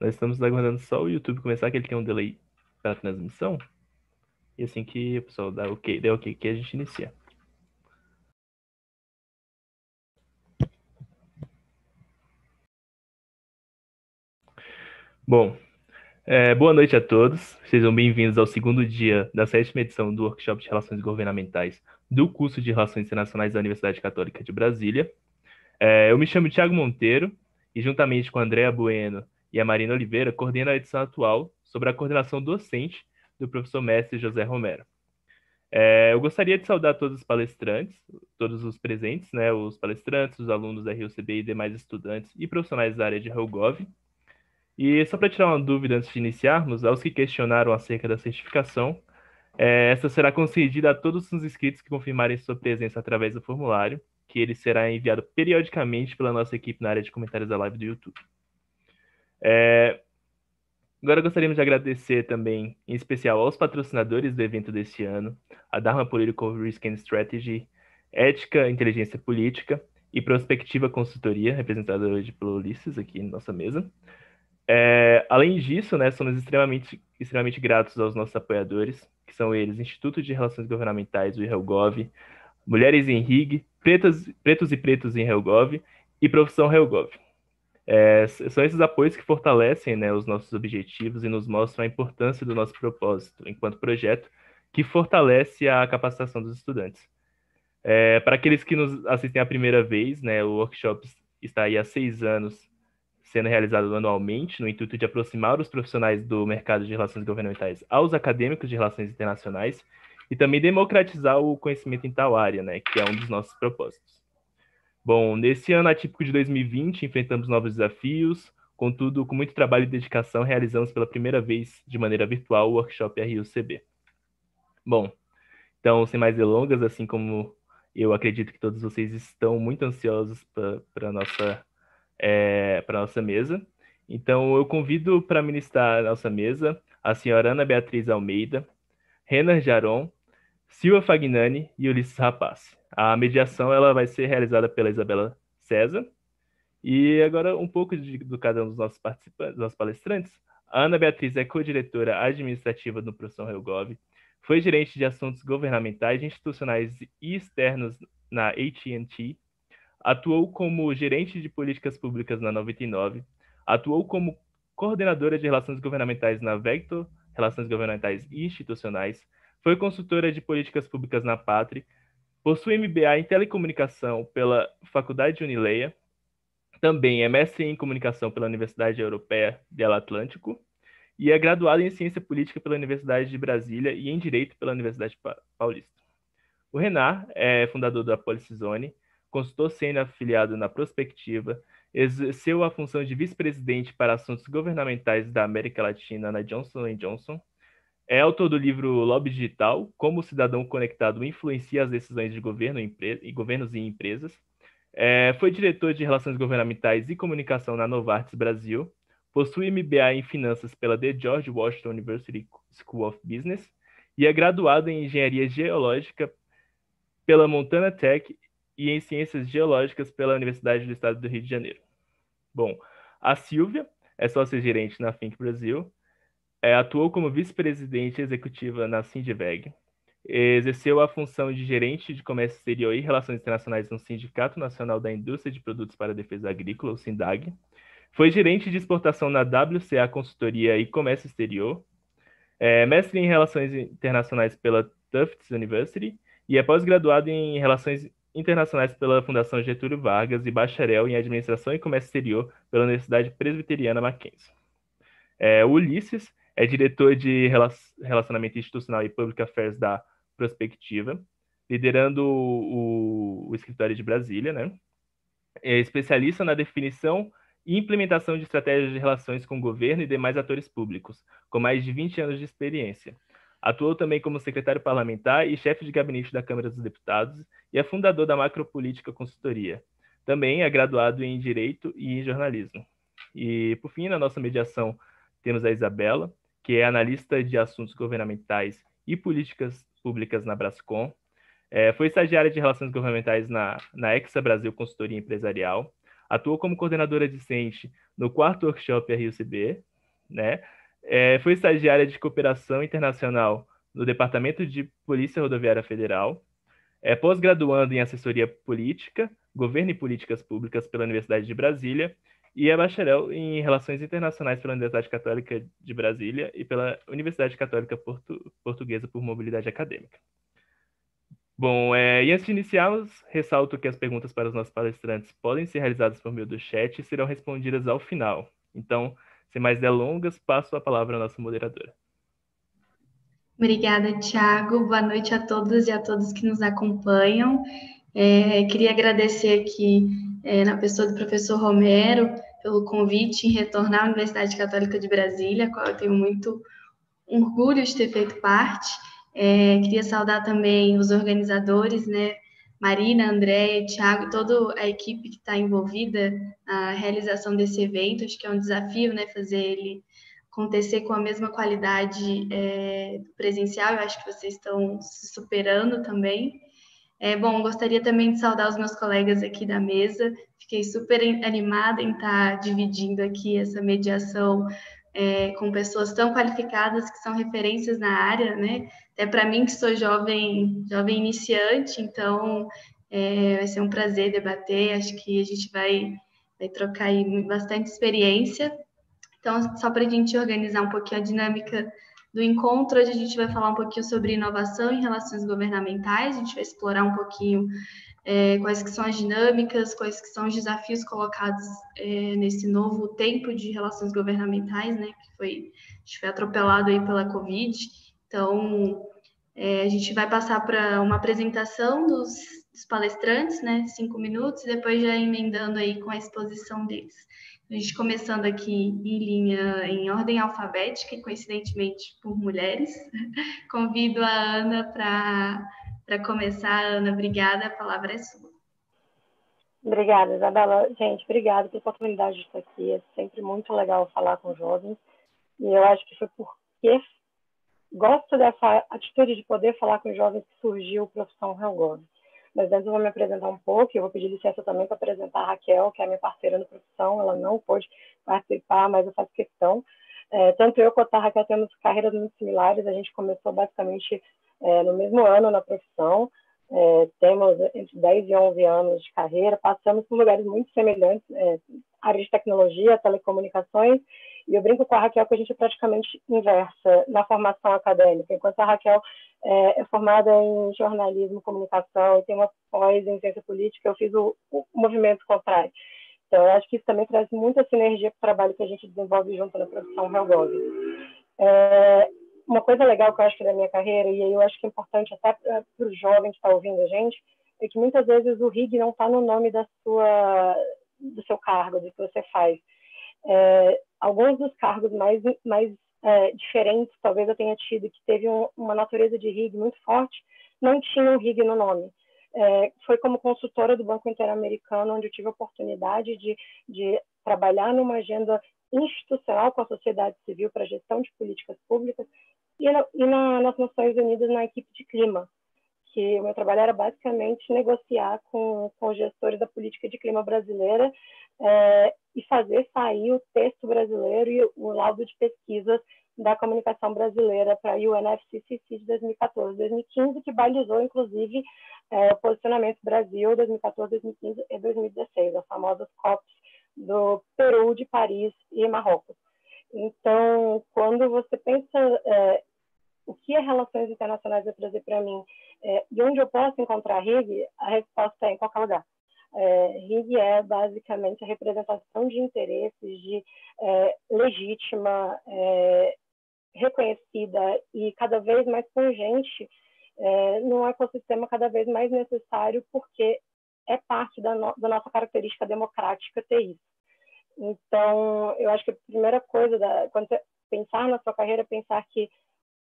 Nós estamos aguardando só o YouTube começar, que ele tem um delay para transmissão. E assim que o pessoal dá ok, der ok, que a gente inicia. Bom, é, boa noite a todos. Sejam bem-vindos ao segundo dia da sétima edição do Workshop de Relações Governamentais do curso de Relações Internacionais da Universidade Católica de Brasília. É, eu me chamo Tiago Monteiro e, juntamente com Andréa Bueno e a Marina Oliveira, coordeno a edição atual sobre a coordenação docente do professor mestre José Romero. É, eu gostaria de saudar todos os palestrantes, todos os presentes, né, os palestrantes, os alunos da RUCB e demais estudantes e profissionais da área de REUGOV. E só para tirar uma dúvida antes de iniciarmos, aos que questionaram acerca da certificação, é, essa será concedida a todos os inscritos que confirmarem sua presença através do formulário, que ele será enviado periodicamente pela nossa equipe na área de comentários da live do YouTube. É, agora gostaríamos de agradecer também, em especial, aos patrocinadores do evento deste ano, a Dharma Political Risk and Strategy, Ética, Inteligência Política e Prospectiva Consultoria, representada hoje pelo Ulisses aqui em nossa mesa. É, além disso, né, somos extremamente, extremamente gratos aos nossos apoiadores, que são eles Instituto de Relações Governamentais, o IRELGOV, Mulheres em RIG, Pretas, Pretos e Pretos em RELGOV e Profissão RELGOV. É, são esses apoios que fortalecem né, os nossos objetivos e nos mostram a importância do nosso propósito enquanto projeto, que fortalece a capacitação dos estudantes. É, para aqueles que nos assistem a primeira vez, né, o workshop está aí há seis anos sendo realizado anualmente no intuito de aproximar os profissionais do mercado de relações governamentais aos acadêmicos de relações internacionais e também democratizar o conhecimento em tal área, né, que é um dos nossos propósitos. Bom, nesse ano atípico de 2020, enfrentamos novos desafios, contudo, com muito trabalho e dedicação, realizamos pela primeira vez de maneira virtual o workshop RUCB. Bom, então, sem mais delongas, assim como eu acredito que todos vocês estão muito ansiosos para a nossa é, nossa mesa. Então, eu convido para ministrar a nossa mesa a senhora Ana Beatriz Almeida, Renan Jaron, Silva Fagnani e Ulisses Rapaz. A mediação ela vai ser realizada pela Isabela César. E agora um pouco de, do cada um dos nossos participantes, dos nossos palestrantes. A Ana Beatriz é co-diretora administrativa do Profissão RealGov, foi gerente de assuntos governamentais, institucionais e externos na AT&T Atuou como gerente de políticas públicas na 99, atuou como coordenadora de relações governamentais na Vector, Relações Governamentais e Institucionais, foi consultora de políticas públicas na Pátria, possui MBA em Telecomunicação pela Faculdade de Unileia, também é mestre em Comunicação pela Universidade Europeia del Atlântico e é graduado em Ciência Política pela Universidade de Brasília e em Direito pela Universidade Paulista. O Renar é fundador da Policisone, consultor sênior afiliado na Prospectiva, exerceu a função de vice-presidente para assuntos governamentais da América Latina na Johnson Johnson, é autor do livro Lobby Digital, Como o Cidadão Conectado Influencia as Decisões de Governo e Governos e Empresas, é, foi diretor de Relações Governamentais e Comunicação na Novartis Brasil, possui MBA em Finanças pela The George Washington University School of Business. E é graduado em Engenharia Geológica pela Montana Tech e em Ciências Geológicas pela Universidade do Estado do Rio de Janeiro. Bom, a Silvia é sócia-gerente na Think Brasil, é, atuou como vice-presidente executiva na Sindiveg, exerceu a função de gerente de comércio exterior e relações internacionais no Sindicato Nacional da Indústria de Produtos para a Defesa Agrícola, o SINDAG, foi gerente de exportação na WCA Consultoria e Comércio Exterior, é mestre em Relações Internacionais pela Tufts University e é pós-graduado em Relações internacionais pela Fundação Getúlio Vargas e bacharel em Administração e Comércio Exterior pela Universidade Presbiteriana Mackenzie. É, Ulisses é diretor de Relacionamento Institucional e Public Affairs da Prospectiva, liderando o, o, escritório de Brasília, né? É especialista na definição e implementação de estratégias de relações com o governo e demais atores públicos, com mais de 20 anos de experiência. Atuou também como secretário parlamentar e chefe de gabinete da Câmara dos Deputados e é fundador da Macropolítica Consultoria. Também é graduado em Direito e em Jornalismo. E, por fim, na nossa mediação, temos a Isabela, que é analista de assuntos governamentais e políticas públicas na Brascom. É, foi estagiária de relações governamentais na, na Exa Brasil Consultoria Empresarial. atuou como coordenadora discente no quarto workshop RUCB, né? É, foi estagiária de cooperação internacional no Departamento de Polícia Rodoviária Federal, é pós-graduando em assessoria política, governo e políticas públicas pela Universidade de Brasília e é bacharel em Relações Internacionais pela Universidade Católica de Brasília e pela Universidade Católica Portu Portuguesa por Mobilidade Acadêmica. Bom, é, e antes de iniciarmos, ressalto que as perguntas para os nossos palestrantes podem ser realizadas por meio do chat e serão respondidas ao final. Então, sem mais delongas, passo a palavra à nossa moderadora. Obrigada, Tiago. Boa noite a todos e a todos que nos acompanham. É, queria agradecer aqui, é, na pessoa do professor Romero, pelo convite em retornar à Universidade Católica de Brasília, qual eu tenho muito orgulho de ter feito parte. É, queria saudar também os organizadores, né? Marina, André, Tiago, toda a equipe que está envolvida na realização desse evento. Acho que é um desafio, né? Fazer ele acontecer com a mesma qualidade é, presencial. Eu acho que vocês estão se superando também. É, bom, gostaria também de saudar os meus colegas aqui da mesa. Fiquei super animada em estar dividindo aqui essa mediação é, com pessoas tão qualificadas que são referências na área, né? Até para mim que sou jovem, jovem iniciante, então é, vai ser um prazer debater. Acho que a gente vai, vai trocar bastante experiência. Então, só para a gente organizar um pouquinho a dinâmica do encontro, hoje a gente vai falar um pouquinho sobre inovação em relações governamentais, a gente vai explorar um pouquinho é, quais que são as dinâmicas, quais que são os desafios colocados é, nesse novo tempo de relações governamentais, né, que foi, foi atropelado aí pela Covid. Então, é, a gente vai passar para uma apresentação dos, dos palestrantes, né, cinco minutos, e depois já emendando aí com a exposição deles. A gente começando aqui em linha, em ordem alfabética, e coincidentemente por mulheres. Convido a Ana para começar. Ana, obrigada, a palavra é sua. Obrigada, Isabela. Gente, obrigada pela oportunidade de estar aqui. É sempre muito legal falar com jovens. E eu acho que foi porque gosto dessa atitude de poder falar com jovens que surgiu a profissão Helgov. Mas antes eu vou me apresentar um pouco, eu vou pedir licença também para apresentar a Raquel, que é minha parceira na profissão, ela não pôde participar, mas eu faço questão. É, tanto eu quanto a Raquel temos carreiras muito similares, a gente começou basicamente é, no mesmo ano na profissão, é, temos entre 10 e 11 anos de carreira, passamos por lugares muito semelhantes, é, área de tecnologia, telecomunicações, e eu brinco com a Raquel que a gente é praticamente inversa na formação acadêmica. Enquanto a Raquel é, é formada em jornalismo, comunicação e tem uma pós em ciência política, eu fiz o, o movimento contrário. Então, eu acho que isso também traz muita sinergia para o trabalho que a gente desenvolve junto na profissão Helgov. É, uma coisa legal que eu acho que da minha carreira, e aí eu acho que é importante até para o jovem que está ouvindo a gente, é que muitas vezes o RIG não está no nome da sua, do seu cargo, do que você faz. É, alguns dos cargos mais, mais é, diferentes, talvez eu tenha tido, que teve um, uma natureza de RIG muito forte, não tinham RIG no nome. É, foi como consultora do Banco Interamericano, onde eu tive a oportunidade de, de trabalhar numa agenda institucional com a sociedade civil para gestão de políticas públicas e, na, e na, nas Nações Unidas na equipe de clima, que o meu trabalho era basicamente negociar com, com os gestores da política de clima brasileira é, e fazer sair o texto brasileiro e o laudo de pesquisas da comunicação brasileira para a UNFCCC de 2014, 2015, que balizou, inclusive, é, o posicionamento Brasil 2014, 2015 e 2016, as famosas COPs do Peru, de Paris e Marrocos. Então, quando você pensa é, o que as relações internacionais vai trazer para mim é, e onde eu posso encontrar a RIG, a resposta é em qualquer lugar. É, RIG é basicamente a representação de interesses de é, legítima, é, reconhecida e cada vez mais pungente é, num ecossistema cada vez mais necessário, porque é parte da, no, da nossa característica democrática ter isso. Então, eu acho que a primeira coisa, da, quando você pensar na sua carreira, pensar que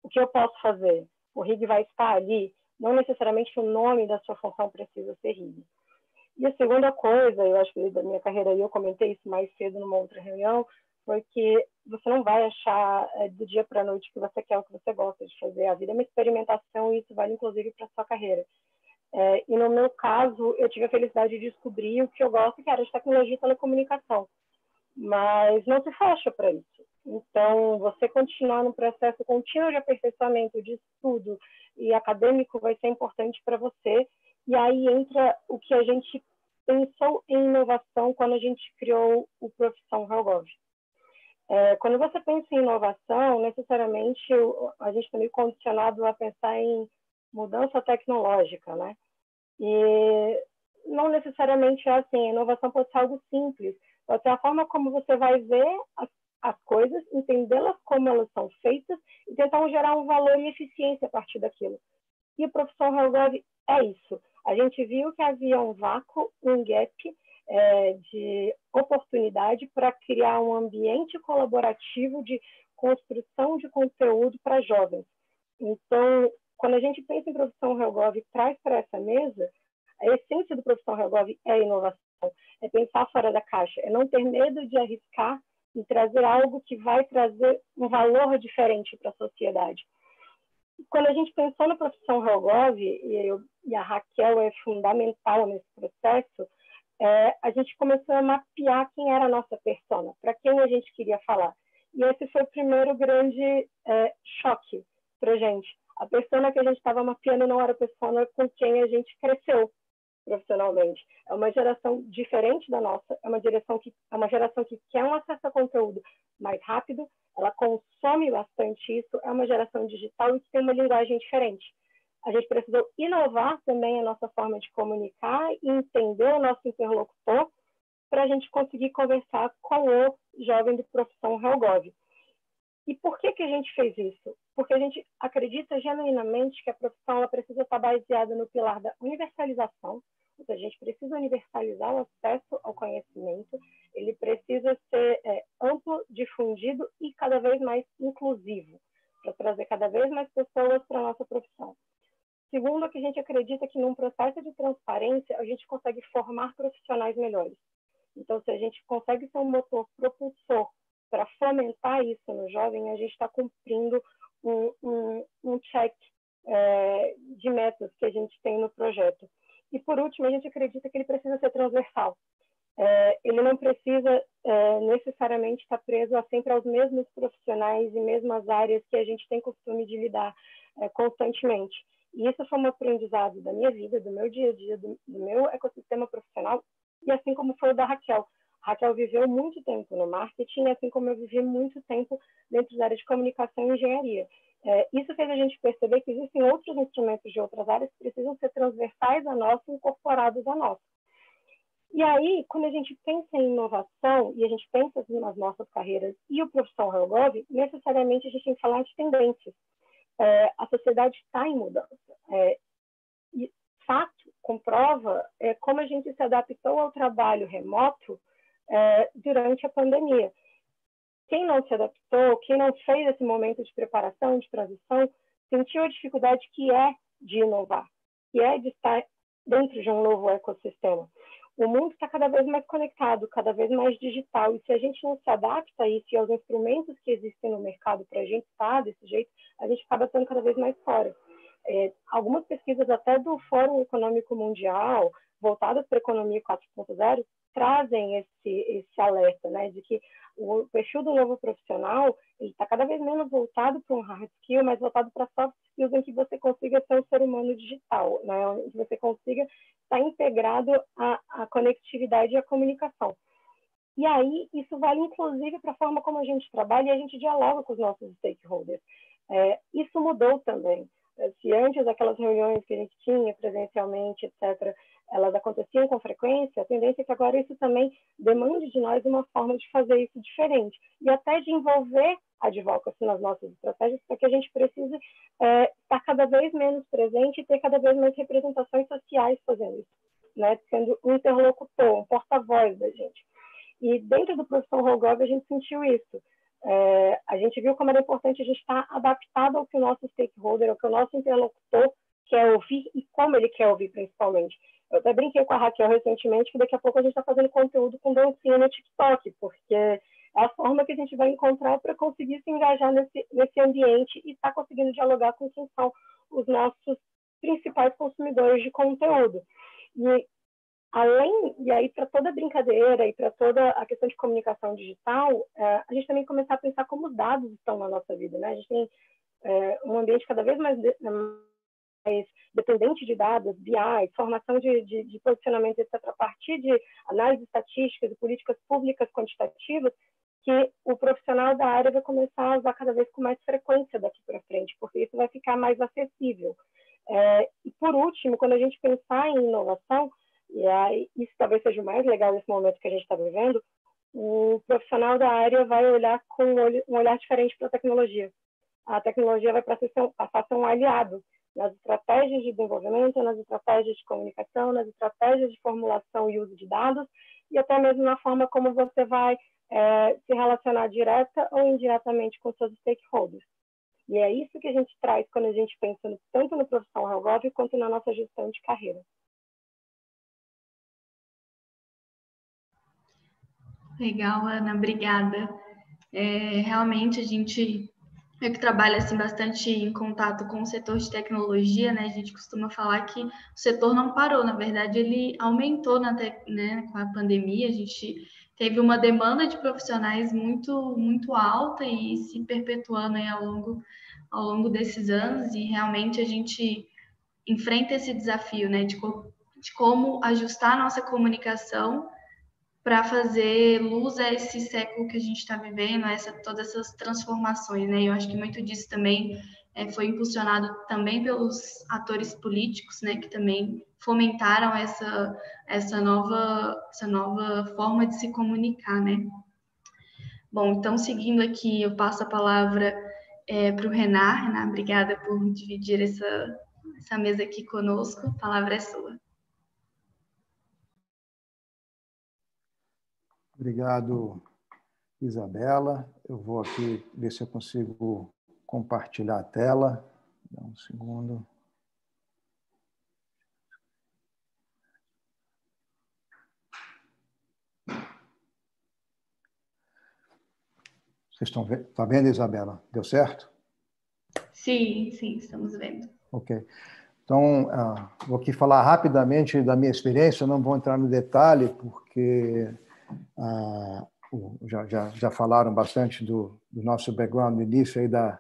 o que eu posso fazer? O RIG vai estar ali, não necessariamente o nome da sua função precisa ser RIG. E a segunda coisa, eu acho que da minha carreira, e eu comentei isso mais cedo numa outra reunião, foi que você não vai achar é, do dia para a noite que você quer o que você gosta de fazer. A vida é uma experimentação e isso vale inclusive para sua carreira. É, e no meu caso, eu tive a felicidade de descobrir o que eu gosto, que era de tecnologia e telecomunicação. Mas não se fecha para isso. Então, você continuar no processo contínuo de aperfeiçoamento, de estudo e acadêmico vai ser importante para você. E aí entra o que a gente pensou em inovação quando a gente criou o Profissão Helgov. É, quando você pensa em inovação, necessariamente a gente está meio condicionado a pensar em mudança tecnológica, né? E não necessariamente é assim. A inovação pode ser algo simples, pode ser a forma como você vai ver as, as coisas, entendê-las como elas são feitas e tentar gerar um valor e eficiência a partir daquilo. E a profissão Helgov é isso. A gente viu que havia um vácuo, um gap é, de oportunidade para criar um ambiente colaborativo de construção de conteúdo para jovens. Então, quando a gente pensa em profissão Helgov e traz para essa mesa, a essência do profissão Helgov é inovação, é pensar fora da caixa, é não ter medo de arriscar e trazer algo que vai trazer um valor diferente para a sociedade. Quando a gente pensou na profissão Helgov, e, eu, e a Raquel é fundamental nesse processo, é, a gente começou a mapear quem era a nossa persona, para quem a gente queria falar. E esse foi o primeiro grande é, choque para gente a persona que a gente estava mapeando não era a persona com quem a gente cresceu profissionalmente. É uma geração diferente da nossa, é uma geração que é uma geração que quer um acesso a conteúdo mais rápido, ela consome bastante isso, é uma geração digital e que tem uma linguagem diferente. A gente precisou inovar também a nossa forma de comunicar e entender o nosso interlocutor para a gente conseguir conversar com o jovem de profissão Helgov. E por que, que a gente fez isso? Porque a gente acredita genuinamente que a profissão ela precisa estar baseada no pilar da universalização, ou seja, a gente precisa universalizar o acesso ao conhecimento, ele precisa ser é, amplo, difundido e cada vez mais inclusivo, para trazer cada vez mais pessoas para a nossa profissão. Segundo, que a gente acredita que num processo de transparência a gente consegue formar profissionais melhores. Então, se a gente consegue ser um motor propulsor para fomentar isso no jovem, a gente está cumprindo um, um, um check é, de metas que a gente tem no projeto. E, por último, a gente acredita que ele precisa ser transversal. É, ele não precisa é, necessariamente estar preso a sempre aos mesmos profissionais e mesmas áreas que a gente tem costume de lidar é, constantemente. E isso foi um aprendizado da minha vida, do meu dia a dia, do, do meu ecossistema profissional, e assim como foi o da Raquel. Raquel viveu muito tempo no marketing, assim como eu vivi muito tempo dentro da área de comunicação e engenharia. É, isso fez a gente perceber que existem outros instrumentos de outras áreas que precisam ser transversais a nós, incorporados a nós. E aí, quando a gente pensa em inovação e a gente pensa nas nossas carreiras e o profissão Helgov, necessariamente a gente tem que falar de tendências. É, a sociedade está em mudança. É, e fato comprova é, como a gente se adaptou ao trabalho remoto é, durante a pandemia. Quem não se adaptou, quem não fez esse momento de preparação, de transição, sentiu a dificuldade que é de inovar, que é de estar dentro de um novo ecossistema. O mundo está cada vez mais conectado, cada vez mais digital, e se a gente não se adapta a isso e aos instrumentos que existem no mercado para a gente estar desse jeito, a gente acaba estando cada vez mais fora. É, algumas pesquisas até do Fórum Econômico Mundial, voltadas para a economia 4.0, trazem esse, esse alerta, né, de que o perfil do novo profissional está cada vez menos voltado para um hard skill, mas voltado para soft skills em que você consiga ser um ser humano digital, né, que você consiga estar integrado à, à conectividade e à comunicação. E aí, isso vale inclusive para a forma como a gente trabalha e a gente dialoga com os nossos stakeholders. É, isso mudou também. Se antes aquelas reuniões que a gente tinha presencialmente, etc., elas aconteciam com frequência, a tendência é que agora isso também demande de nós uma forma de fazer isso diferente e até de envolver a advocacy nas nossas estratégias para que a gente precise é, estar cada vez menos presente e ter cada vez mais representações sociais fazendo isso, né? sendo um interlocutor, um porta-voz da gente. E dentro do profissão Rogov a gente sentiu isso. É, a gente viu como era importante a gente estar adaptado ao que o nosso stakeholder, ao que o nosso interlocutor quer ouvir e como ele quer ouvir, principalmente. Eu até brinquei com a Raquel recentemente que daqui a pouco a gente está fazendo conteúdo com dancinha no TikTok, porque é a forma que a gente vai encontrar para conseguir se engajar nesse, nesse ambiente e estar tá conseguindo dialogar com quem são os nossos principais consumidores de conteúdo. E além, e aí para toda brincadeira e para toda a questão de comunicação digital, é, a gente também começar a pensar como os dados estão na nossa vida, né? A gente tem é, um ambiente cada vez mais, mais dependente de dados, BI, formação de, de, de posicionamento, etc., a partir de análises estatísticas e políticas públicas quantitativas, que o profissional da área vai começar a usar cada vez com mais frequência daqui para frente, porque isso vai ficar mais acessível. É, e, por último, quando a gente pensar em inovação, e aí, isso talvez seja o mais legal nesse momento que a gente está vivendo, o profissional da área vai olhar com um, olhar diferente para a tecnologia. A tecnologia vai passar a ser um aliado nas estratégias de desenvolvimento, nas estratégias de comunicação, nas estratégias de formulação e uso de dados, e até mesmo na forma como você vai é, se relacionar direta ou indiretamente com seus stakeholders. E é isso que a gente traz quando a gente pensa no, tanto no profissional Gov quanto na nossa gestão de carreira. Legal, Ana, obrigada. É, realmente a gente eu que trabalho assim bastante em contato com o setor de tecnologia, né? A gente costuma falar que o setor não parou, na verdade ele aumentou na te, né, com a pandemia. A gente teve uma demanda de profissionais muito muito alta e se perpetuando aí ao longo ao longo desses anos e realmente a gente enfrenta esse desafio, né, de, de como ajustar a nossa comunicação para fazer luz a esse século que a gente está vivendo, a essa, todas essas transformações, né? Eu acho que muito disso também é, foi impulsionado também pelos atores políticos, né? Que também fomentaram essa essa nova essa nova forma de se comunicar, né? Bom, então seguindo aqui, eu passo a palavra é, para o Renan. Renan, obrigada por dividir essa essa mesa aqui conosco. A palavra é sua. Obrigado, Isabela. Eu vou aqui ver se eu consigo compartilhar a tela. Dá um segundo. Vocês estão vendo? Está vendo, Isabela? Deu certo? Sim, sim, estamos vendo. Ok. Então, uh, vou aqui falar rapidamente da minha experiência, não vou entrar no detalhe, porque ah, já, já, já falaram bastante do, do nosso background no início aí da,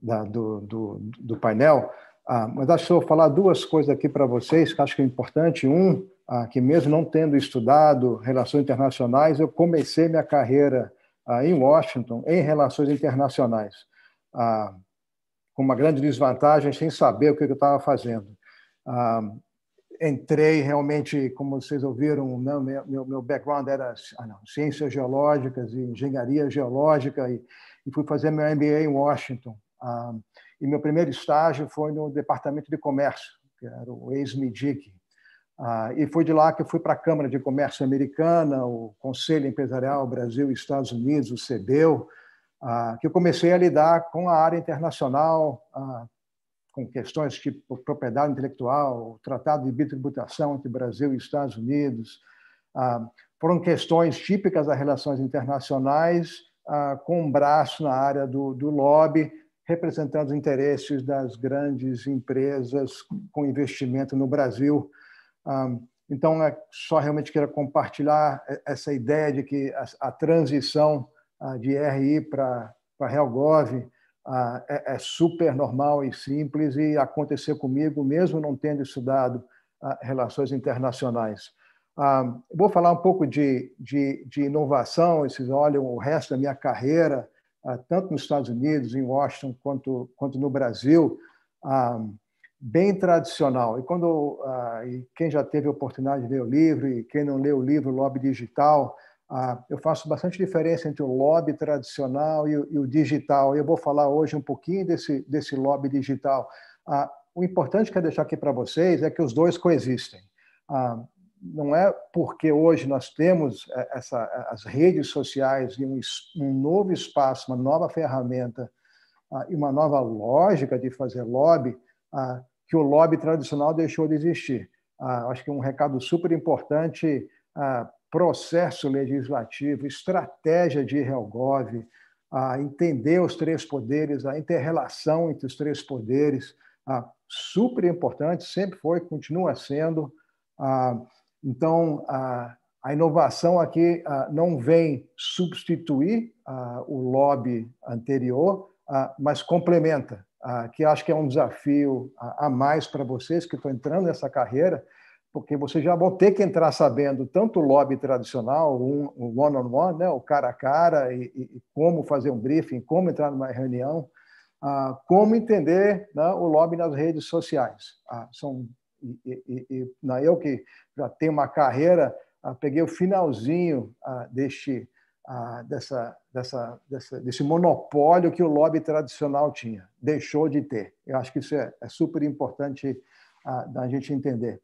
da do, do, do, painel, ah, mas acho que eu vou falar duas coisas aqui para vocês que acho que é importante. Um, ah, que mesmo não tendo estudado relações internacionais, eu comecei minha carreira ah, em Washington em relações internacionais, ah, com uma grande desvantagem, sem saber o que eu estava fazendo. Entrei realmente, como vocês ouviram, não, meu, meu background era ah, não, ciências geológicas e engenharia geológica e, e, fui fazer meu MBA em Washington. Ah, e meu primeiro estágio foi no Departamento de Comércio, que era o ex-MIDIC. Ah, e foi de lá que fui para a Câmara de Comércio Americana, o Conselho Empresarial Brasil e Estados Unidos, o CEBEL, ah, que eu comecei a lidar com a área internacional, ah, com questões tipo propriedade intelectual, tratado de bitributação entre Brasil e Estados Unidos, ah, foram questões típicas das relações internacionais, ah, com um braço na área do, do lobby, representando os interesses das grandes empresas com investimento no Brasil. Ah, então, é só realmente queria compartilhar essa ideia de que a, transição de RI para RealGov ah, é, é, super normal e simples e aconteceu comigo, mesmo não tendo estudado ah, relações internacionais. Ah, vou falar um pouco de, de, de inovação, vocês olham o resto da minha carreira, ah, tanto nos Estados Unidos, em Washington, quanto, quanto no Brasil, ah, bem tradicional. E quando ah, e quem já teve a oportunidade de ler o livro e quem não leu o livro Lobby Digital, ah, eu faço bastante diferença entre o lobby tradicional e o, e o digital. Eu vou falar hoje um pouquinho desse, desse lobby digital. Ah, o importante que eu deixar aqui para vocês é que os dois coexistem. Ah, não é porque hoje nós temos eh, essa, as redes sociais e um, um novo espaço, uma nova ferramenta e uma nova lógica de fazer lobby, que o lobby tradicional deixou de existir. Acho que um recado super importante processo legislativo, estratégia de Helgov, a entender os três poderes, a interrelação entre os três poderes, a super importante, sempre foi, continua sendo. Ah, então, a, a inovação aqui ah, não vem substituir o lobby anterior, mas complementa, que acho que é um desafio a mais para vocês que estão entrando nessa carreira, porque vocês já vão ter que entrar sabendo tanto o lobby tradicional, o one-on-one, né, o cara a cara, e, e, como fazer um briefing, como entrar numa reunião, ah, como entender né, o lobby nas redes sociais. Ah, são, e, e, e, né, eu que já tenho uma carreira, ah, peguei o finalzinho ah, deste, ah, dessa, dessa, dessa, desse monopólio que o lobby tradicional tinha, deixou de ter. Eu acho que isso é, é super importante ah, da gente entender.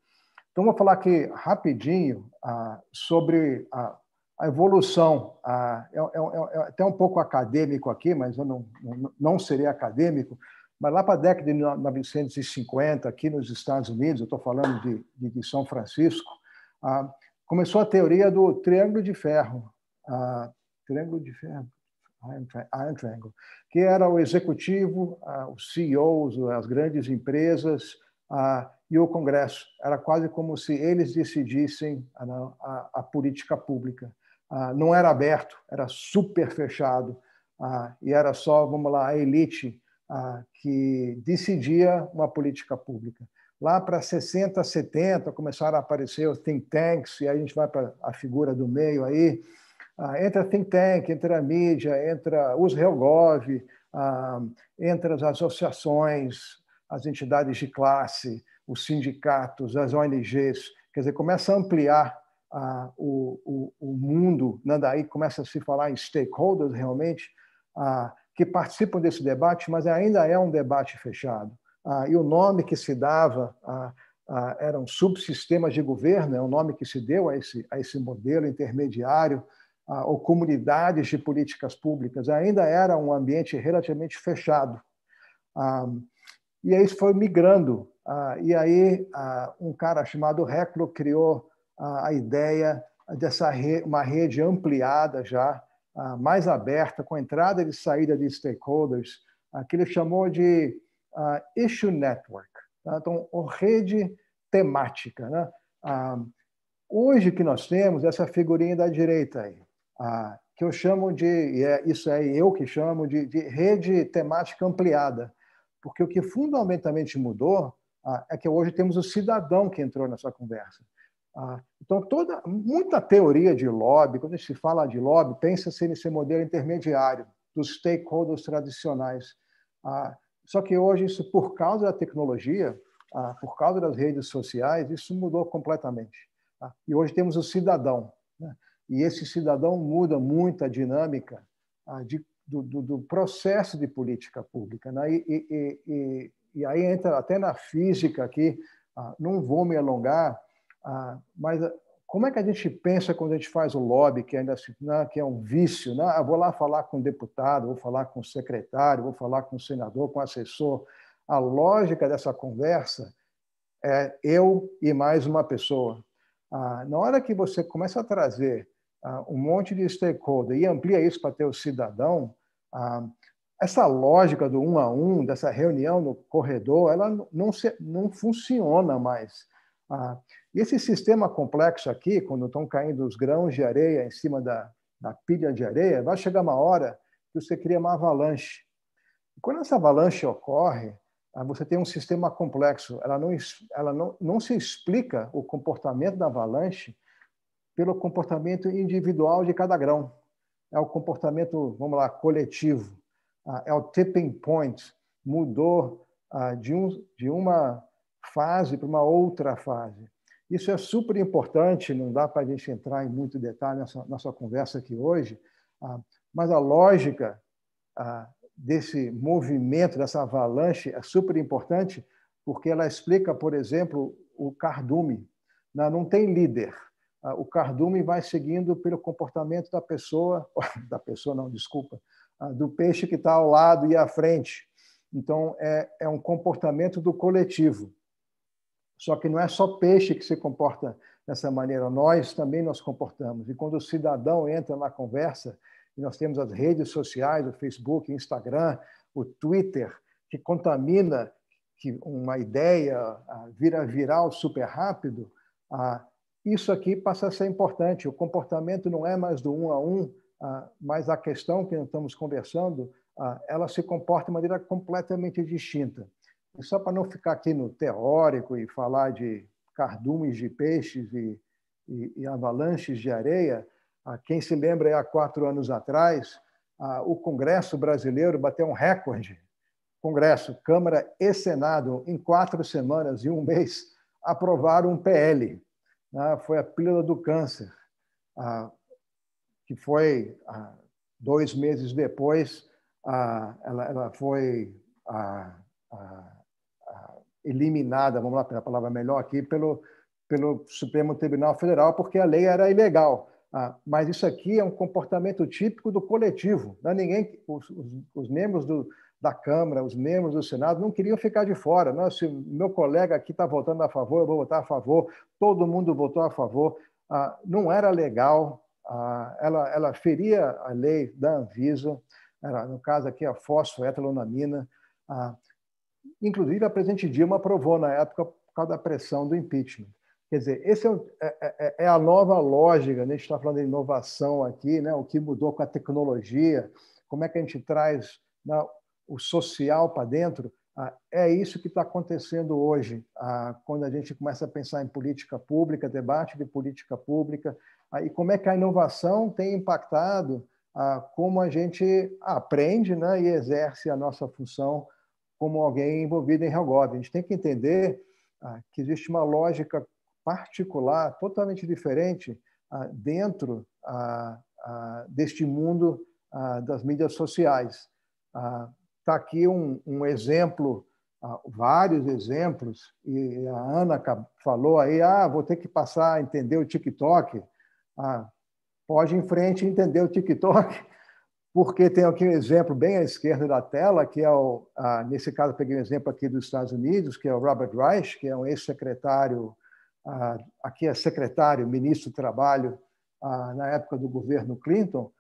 Então, vou falar aqui rapidinho ah, sobre a, a evolução. Ah, é, é, é, até um pouco acadêmico aqui, mas eu não, não, não acadêmico. Mas lá para a década de 1950, aqui nos Estados Unidos, eu estou falando de, de, São Francisco, ah, começou a teoria do Triângulo de Ferro. Ah, triângulo de Ferro, Iron Triangle, que era o executivo, ah, os CEOs, as grandes empresas, ah, e o Congresso. Era quase como se eles decidissem a, a, a política pública. Ah, não era aberto, era super fechado ah, e era só, vamos lá, a elite ah, que decidia uma política pública. Lá para 60, 70 começaram a aparecer os think tanks e aí a gente vai para a figura do meio aí. Ah, entra think tank, entra a mídia, entra os Helgov, ah, entra as associações, as entidades de classe, os sindicatos, as ONGs, quer dizer, começa a ampliar ah, o, o, o, mundo, né? daí começa a se falar em stakeholders realmente, ah, que participam desse debate, mas ainda é um debate fechado. Ah, e o nome que se dava eram subsistemas de governo, é o nome que se deu a esse, a esse modelo intermediário, ou comunidades de políticas públicas, ainda era um ambiente relativamente fechado. e aí foi migrando ah, e aí, ah, um cara chamado Heckler criou ah, a ideia dessa uma rede ampliada já, mais aberta, com entrada e saída de stakeholders, que ele chamou de Issue Network. Tá? Então, rede temática. Né? Hoje que nós temos essa figurinha da direita aí, que eu chamo de, e é, isso é eu que chamo de, de rede temática ampliada, porque o que fundamentalmente mudou ah, é que hoje temos o cidadão que entrou nessa conversa. Ah, então, toda, muita teoria de lobby, quando se fala de lobby, pensa-se nesse modelo intermediário dos stakeholders tradicionais. Ah, só que hoje, isso, por causa da tecnologia, por causa das redes sociais, isso mudou completamente. E hoje temos o cidadão. Né? E esse cidadão muda muito a dinâmica de, do, do, processo de política pública. Né? E, e, e, e aí entra até na física aqui, ah, não vou me alongar, ah, mas ah, como é que a gente pensa quando a gente faz o lobby, que ainda né, que é um vício? Né? Eu vou lá falar com o deputado, vou falar com o secretário, vou falar com o senador, com o assessor. A lógica dessa conversa é eu e mais uma pessoa. Na hora que você começa a trazer um monte de stakeholder e amplia isso para ter o cidadão, essa lógica do um a um, dessa reunião no corredor, ela não, se, não funciona mais. Ah, esse sistema complexo aqui, quando estão caindo os grãos de areia em cima da, da pilha de areia, vai chegar uma hora que você cria uma avalanche. E quando essa avalanche ocorre, ah, você tem um sistema complexo. Ela não, ela não, não se explica o comportamento da avalanche pelo comportamento individual de cada grão. É o comportamento, vamos lá, coletivo é o tipping point, mudou de, um, de uma fase para uma outra fase. Isso é super importante, não dá para a gente entrar em muito detalhe nessa nossa conversa aqui hoje, mas a lógica desse movimento, dessa avalanche, é super importante, porque ela explica, por exemplo, o cardume. Não tem líder. O cardume vai seguindo pelo comportamento da pessoa, da pessoa não, desculpa, do peixe que está ao lado e à frente. Então, é, é um comportamento do coletivo. Só que não é só peixe que se comporta dessa maneira, nós também nos comportamos. E quando o cidadão entra na conversa, e nós temos as redes sociais, o Facebook, o Instagram, o Twitter, que contamina, que uma ideia vira viral super rápido, isso aqui passa a ser importante. O comportamento não é mais do um a um, mas a questão que estamos conversando, ela se comporta de maneira completamente distinta. E só para não ficar aqui no teórico e falar de cardumes de peixes e, e, e avalanches de areia, quem se lembra, há quatro anos atrás, o Congresso brasileiro bateu um recorde. Congresso, Câmara e Senado, em quatro semanas e um mês, aprovaram um PL. Né? Foi a pílula do câncer, que foi dois meses depois, ela foi eliminada, vamos lá, a palavra melhor aqui, pelo, pelo Supremo Tribunal Federal, porque a lei era ilegal. Ah, mas isso aqui é um comportamento típico do coletivo. Não é ninguém, os, os, os membros do, da Câmara, os membros do Senado não queriam ficar de fora. Não, se meu colega aqui está votando a favor, eu vou votar a favor. Todo mundo votou a favor. Ah, não era legal. Ah, ela, ela feria a lei da Anvisa, no caso aqui a fosfoetilonamina. Ah, inclusive, a presidente Dilma aprovou na época por causa da pressão do impeachment. Quer dizer, esse é, é, é, é a nova lógica, né? a gente está falando de inovação aqui, né? o que mudou com a tecnologia, como é que a gente traz né, o social para dentro. Ah, é isso que está acontecendo hoje, ah, quando a gente começa a pensar em política pública, debate de política pública, e como é que a inovação tem impactado como a gente aprende né, e exerce a nossa função como alguém envolvido em Helgov. A gente tem que entender que existe uma lógica particular, totalmente diferente, ah, dentro ah, ah, deste mundo das mídias sociais. Está aqui um, um exemplo, vários exemplos, e a Ana falou aí, ah, vou ter que passar a entender o TikTok. Pode ir em frente entender o TikTok, porque tem aqui um exemplo bem à esquerda da tela, que é o, nesse caso peguei um exemplo aqui dos Estados Unidos, que é o Robert Reich, que é um ex-secretário aqui é secretário, ministro do Trabalho, na época do governo Clinton,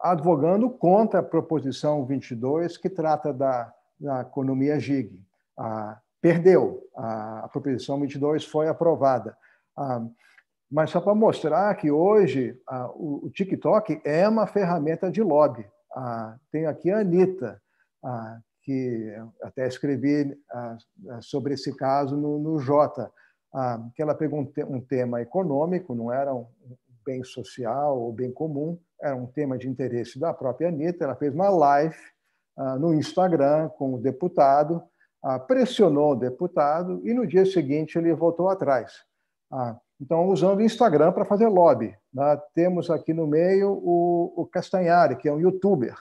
advogando contra a proposição 22, que trata da, da economia gig. Perdeu, a proposição 22 foi aprovada. Mas só para mostrar que hoje o TikTok é uma ferramenta de lobby. Tem aqui a Anitta, que até escrevi sobre esse caso no, no Jota ah, que ela pegou um, te um, tema econômico, não era um bem social ou bem comum, era um tema de interesse da própria Anitta. Ela fez uma live ah, no Instagram com o deputado, ah, pressionou o deputado e no dia seguinte ele voltou atrás. Então, usando o Instagram para fazer lobby. Né? Temos aqui no meio o, o Castanhari, que é um youtuber,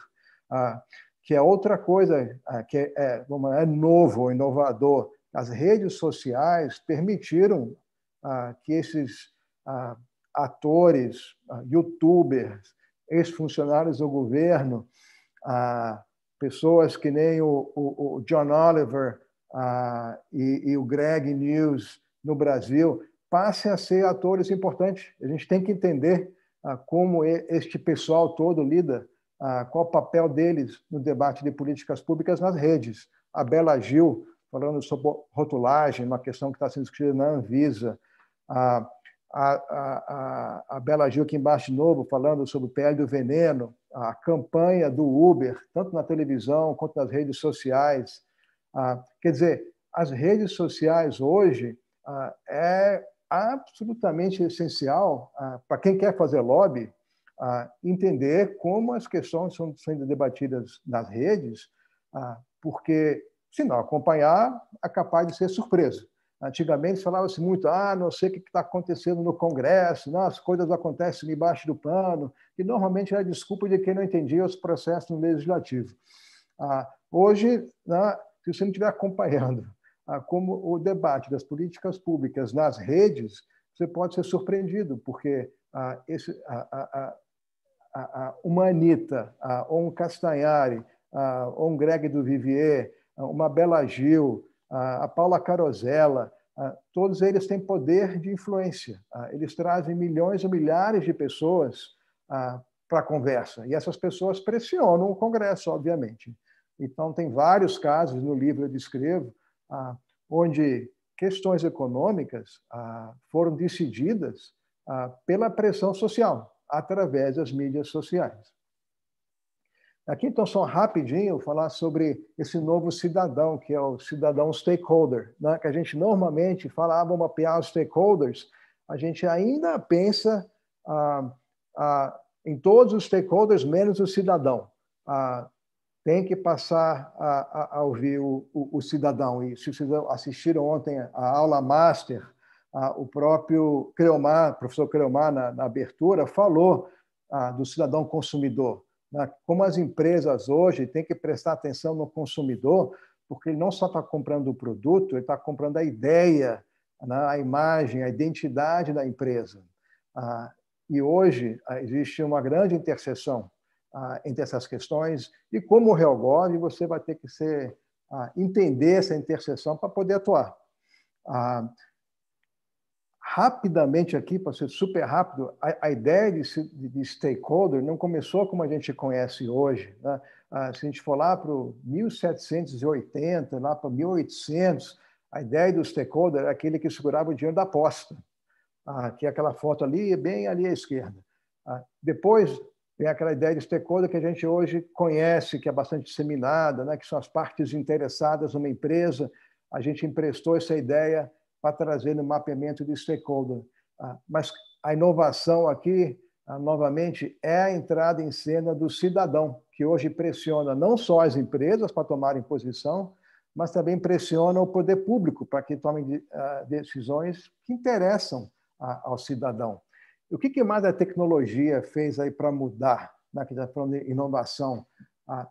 ah, que é outra coisa ah, que é, é, é novo, inovador as redes sociais permitiram ah, que esses ah, atores, ah, youtubers, ex-funcionários do governo, ah, pessoas que nem o, o, o John Oliver e, e, o Greg News no Brasil passem a ser atores importantes. A gente tem que entender ah, como este pessoal todo lida, qual o papel deles no debate de políticas públicas nas redes. A Bela Gil falando sobre rotulagem, uma questão que está sendo discutida na Anvisa. A, a, a, a Bela Gil aqui embaixo de novo, falando sobre o PL do veneno, a campanha do Uber, tanto na televisão quanto nas redes sociais. Quer dizer, as redes sociais hoje é absolutamente essencial para quem quer fazer lobby entender como as questões são sendo debatidas nas redes, porque se não acompanhar, é capaz de ser surpresa. Antigamente falava-se muito, ah, não sei o que está acontecendo no Congresso, não, as coisas acontecem debaixo do pano, e normalmente era desculpa de quem não entendia os processos no legislativo. Ah, hoje, né, se você não estiver acompanhando ah, como o debate das políticas públicas nas redes, você pode ser surpreendido, porque ah, esse, a, a, a, uma Anitta, ou um Castanhari, ou um Greg do Vivier, uma Bela Gil, a Paula Carosella, todos eles têm poder de influência. Eles trazem milhões ou milhares de pessoas para a conversa. E essas pessoas pressionam o Congresso, obviamente. Então, tem vários casos no livro eu descrevo, ah, onde questões econômicas ah, foram decididas ah, pela pressão social, através das mídias sociais. Aqui, então, só rapidinho, falar sobre esse novo cidadão, que é o cidadão stakeholder, né? que a gente normalmente fala, ah, vamos mapear os stakeholders, a gente ainda pensa ah, ah, em todos os stakeholders, menos o cidadão. Ah, tem que passar a, a, a ouvir o, o, o, cidadão. E se vocês assistiram ontem a aula master, ah, o próprio Creomar, professor Creomar, na, na abertura, falou do cidadão consumidor. Né? Como as empresas hoje têm que prestar atenção no consumidor, porque ele não só está comprando o produto, ele está comprando a ideia, né? a imagem, a identidade da empresa. Ah, e hoje ah, existe uma grande interseção ah, entre essas questões, e como Realgov, você vai ter que ser, ah, entender essa interseção para poder atuar. Ah, rapidamente aqui, para ser super rápido, a, a ideia de, de, stakeholder não começou como a gente conhece hoje. Né? Ah, se a gente for lá para 1780, lá para 1800, a ideia do stakeholder era aquele que segurava o dinheiro da aposta, ah, que é aquela foto ali, bem ali à esquerda. Ah, depois tem aquela ideia de stakeholder que a gente hoje conhece, que é bastante disseminada, né? que são as partes interessadas numa empresa. A gente emprestou essa ideia para trazer no mapeamento de stakeholder. Ah, mas a inovação aqui, ah, novamente, é a entrada em cena do cidadão, que hoje pressiona não só as empresas para tomarem posição, mas também pressiona o poder público para que tomem ah, decisões que interessam ao cidadão. O que, que mais a tecnologia fez aí para mudar, na né, que está falando de inovação? Ah,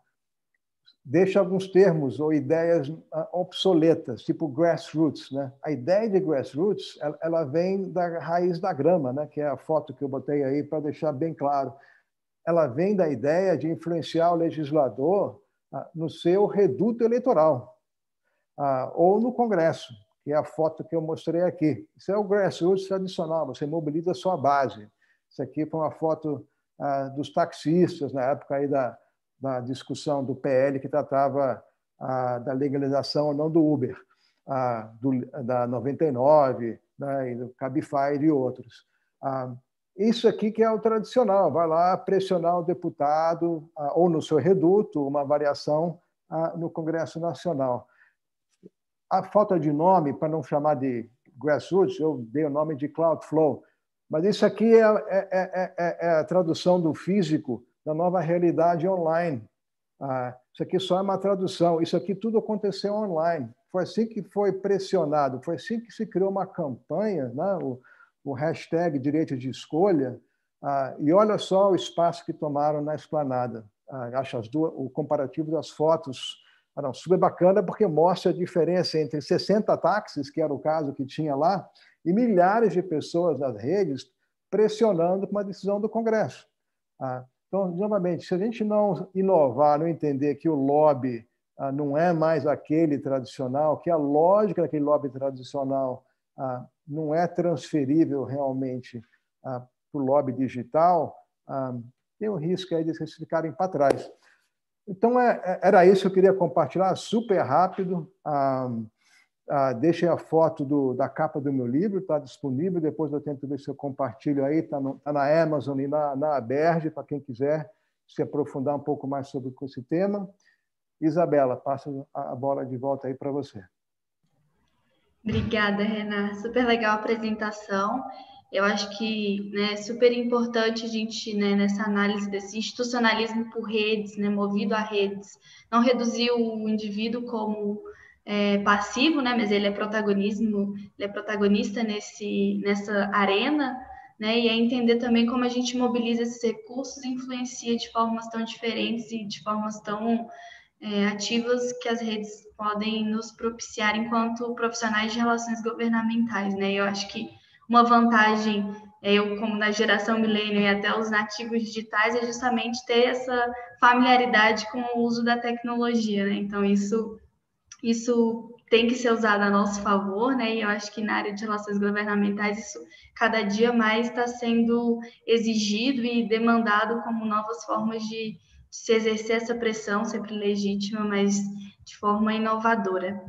deixa alguns termos ou ideias ah, obsoletas, tipo grassroots. Né? A ideia de grassroots ela, ela vem da raiz da grama, né? que é a foto que eu botei aí para deixar bem claro. Ela vem da ideia de influenciar o legislador ah, no seu reduto eleitoral ah, ou no Congresso que é a foto que eu mostrei aqui. Isso é o grassroots tradicional, você mobiliza a sua base. Isso aqui foi uma foto ah, dos taxistas, na época aí da, da discussão do PL que tratava ah, da legalização ou não do Uber, ah, do, da 99, né, e do Cabify e outros. Ah, isso aqui que é o tradicional, vai lá pressionar o deputado, ah, ou no seu reduto, uma variação ah, no Congresso Nacional a falta de nome, para não chamar de grassroots, eu dei o nome de Cloudflow. Mas isso aqui é, é, é, é a tradução do físico da nova realidade online. Ah, isso aqui só é uma tradução. Isso aqui tudo aconteceu online. Foi assim que foi pressionado, foi assim que se criou uma campanha, né? o, o hashtag direito de escolha. Ah, e olha só o espaço que tomaram na esplanada. Ah, acho as duas, o comparativo das fotos ah, não, super bacana porque mostra a diferença entre 60 táxis, que era o caso que tinha lá, e milhares de pessoas nas redes pressionando uma decisão do Congresso. Ah, então, novamente, se a gente não inovar, não entender que o lobby ah, não é mais aquele tradicional, que a lógica daquele lobby tradicional ah, não é transferível realmente ah, para o lobby digital, ah, tem o risco aí de vocês ficarem para trás. Então, é, é, era isso que eu queria compartilhar, super rápido. Ah, ah, deixei a foto do, da capa do meu livro, está disponível. Depois eu tento ver se eu compartilho aí, está tá na Amazon e na, na Aberge, para quem quiser se aprofundar um pouco mais sobre esse tema. Isabela, passo a bola de volta aí para você. Obrigada, Renan. Super legal a apresentação. Eu acho que né, é super importante a gente, né, nessa análise desse institucionalismo por redes, né, movido a redes, não reduzir o indivíduo como é, passivo, né, mas ele é protagonismo, ele é protagonista nesse, nessa arena, né, e é entender também como a gente mobiliza esses recursos e influencia de formas tão diferentes e de formas tão é, ativas que as redes podem nos propiciar enquanto profissionais de relações governamentais, né? Eu acho que uma vantagem, é, eu como na geração milênio e até os nativos digitais, é justamente ter essa familiaridade com o uso da tecnologia, né? Então, isso, isso tem que ser usado a nosso favor, né? E eu acho que na área de relações governamentais isso cada dia mais está sendo exigido e demandado como novas formas de, se exercer essa pressão, sempre legítima, mas de forma inovadora.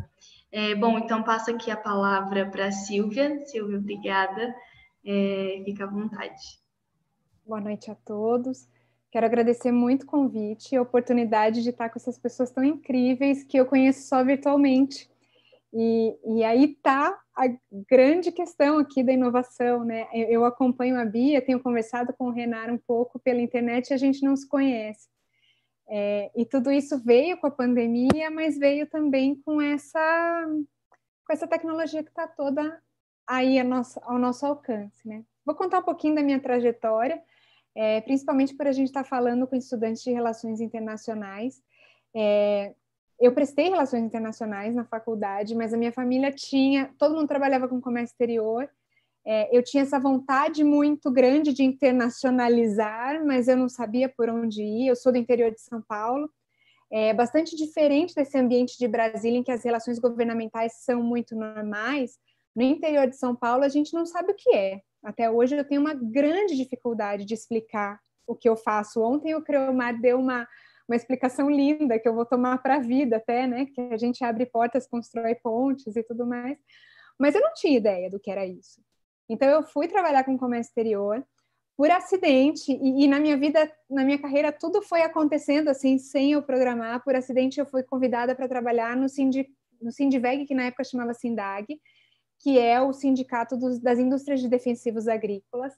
É, bom, então passo aqui a palavra para a Silvia. Silvia, obrigada. É, fica à vontade. Boa noite a todos. Quero agradecer muito o convite e a oportunidade de estar com essas pessoas tão incríveis que eu conheço só virtualmente. E, e aí está a grande questão aqui da inovação, né? Eu, eu acompanho a Bia, tenho conversado com o Renar um pouco pela internet e a gente não se conhece. É, e tudo isso veio com a pandemia, mas veio também com essa, com essa tecnologia que está toda aí ao nosso, ao nosso alcance, né? Vou contar um pouquinho da minha trajetória, é, principalmente por a gente estar tá falando com estudantes de relações internacionais. É, eu prestei relações internacionais na faculdade, mas a minha família tinha, todo mundo trabalhava com comércio exterior. É, eu tinha essa vontade muito grande de internacionalizar, mas eu não sabia por onde ir. Eu sou do interior de São Paulo, é bastante diferente desse ambiente de Brasília, em que as relações governamentais são muito normais. No interior de São Paulo, a gente não sabe o que é. Até hoje, eu tenho uma grande dificuldade de explicar o que eu faço. Ontem, o Creomar deu uma uma explicação linda que eu vou tomar para a vida até, né? Que a gente abre portas, constrói pontes e tudo mais. Mas eu não tinha ideia do que era isso. Então eu fui trabalhar com comércio exterior por acidente e, e, na minha vida, na minha carreira, tudo foi acontecendo assim sem eu programar. Por acidente eu fui convidada para trabalhar no Sindi, no Sindiveg, que na época chamava Sindag, que é o sindicato dos, das indústrias de defensivos agrícolas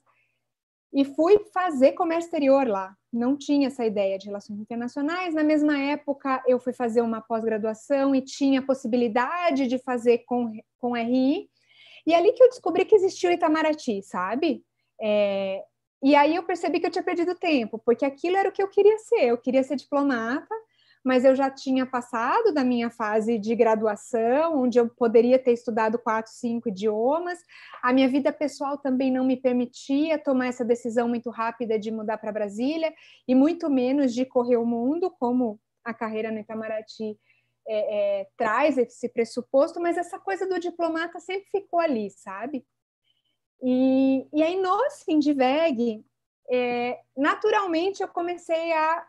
e fui fazer comércio exterior lá. Não tinha essa ideia de relações internacionais. Na mesma época, eu fui fazer uma pós-graduação e tinha a possibilidade de fazer com, com RI. E é ali que eu descobri que existia o Itamaraty, sabe? É, e aí eu percebi que eu tinha perdido tempo, porque aquilo era o que eu queria ser. Eu queria ser diplomata, mas eu já tinha passado da minha fase de graduação, onde eu poderia ter estudado quatro, cinco idiomas. A minha vida pessoal também não me permitia tomar essa decisão muito rápida de mudar para Brasília, e muito menos de correr o mundo, como a carreira no Itamaraty é, é, traz esse pressuposto, mas essa coisa do diplomata sempre ficou ali, sabe? E, e aí, no Sindiveg, é, naturalmente eu comecei a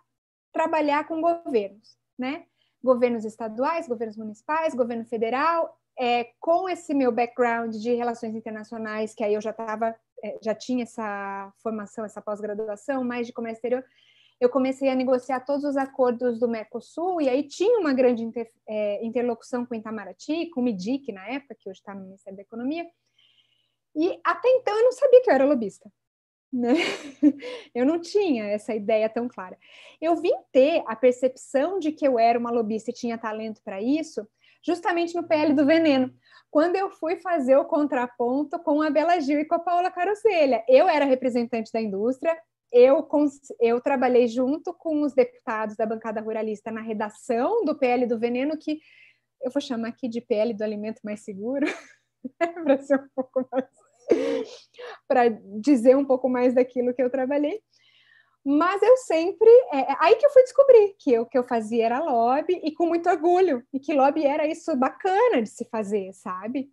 trabalhar com governos, né? Governos estaduais, governos municipais, governo federal, é, com esse meu background de relações internacionais, que aí eu já estava, é, já tinha essa formação, essa pós-graduação, mais de comércio exterior, eu comecei a negociar todos os acordos do Mercosul, e aí tinha uma grande inter, é, interlocução com o Itamaraty, com o MIDIC na época, que hoje está no Ministério da Economia, e até então eu não sabia que eu era lobista né? Eu não tinha essa ideia tão clara. Eu vim ter a percepção de que eu era uma lobista e tinha talento para isso, justamente no PL do Veneno, quando eu fui fazer o contraponto com a Bela Gil e com a Paula Caroselha. Eu era representante da indústria, eu, eu trabalhei junto com os deputados da bancada ruralista na redação do PL do Veneno, que eu vou chamar aqui de PL do Alimento Mais Seguro, para ser um pouco mais para dizer um pouco mais daquilo que eu trabalhei. Mas eu sempre. É, é, aí que eu fui descobrir que o que eu fazia era lobby e com muito orgulho, e que lobby era isso bacana de se fazer, sabe?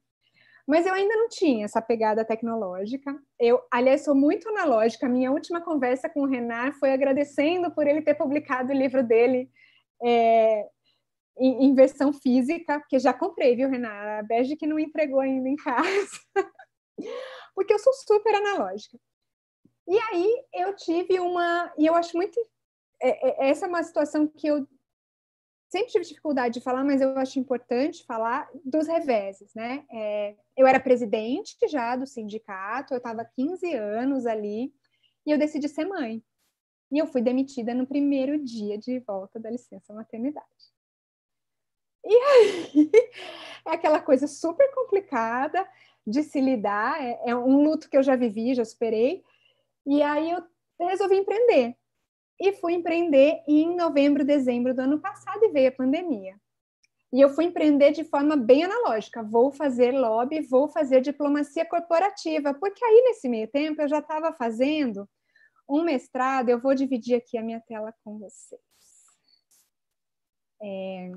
Mas eu ainda não tinha essa pegada tecnológica. Eu, aliás, sou muito analógica. Minha última conversa com o Renan foi agradecendo por ele ter publicado o livro dele é, em, em, versão física, porque já comprei, viu, Renan? A Bege que não entregou ainda em casa. porque eu sou super analógica. E aí eu tive uma. E eu acho muito. É, é, essa é uma situação que eu sempre tive dificuldade de falar, mas eu acho importante falar dos reveses, né? É, eu era presidente já do sindicato, eu estava 15 anos ali, e eu decidi ser mãe. E eu fui demitida no primeiro dia de volta da licença maternidade. E aí, é aquela coisa super complicada de se lidar, é, é um luto que eu já vivi, já superei. E aí eu resolvi empreender. E fui empreender em novembro, dezembro do ano passado e veio a pandemia. E eu fui empreender de forma bem analógica. Vou fazer lobby, vou fazer diplomacia corporativa, porque aí nesse meio tempo eu já estava fazendo um mestrado. Eu vou dividir aqui a minha tela com vocês. É,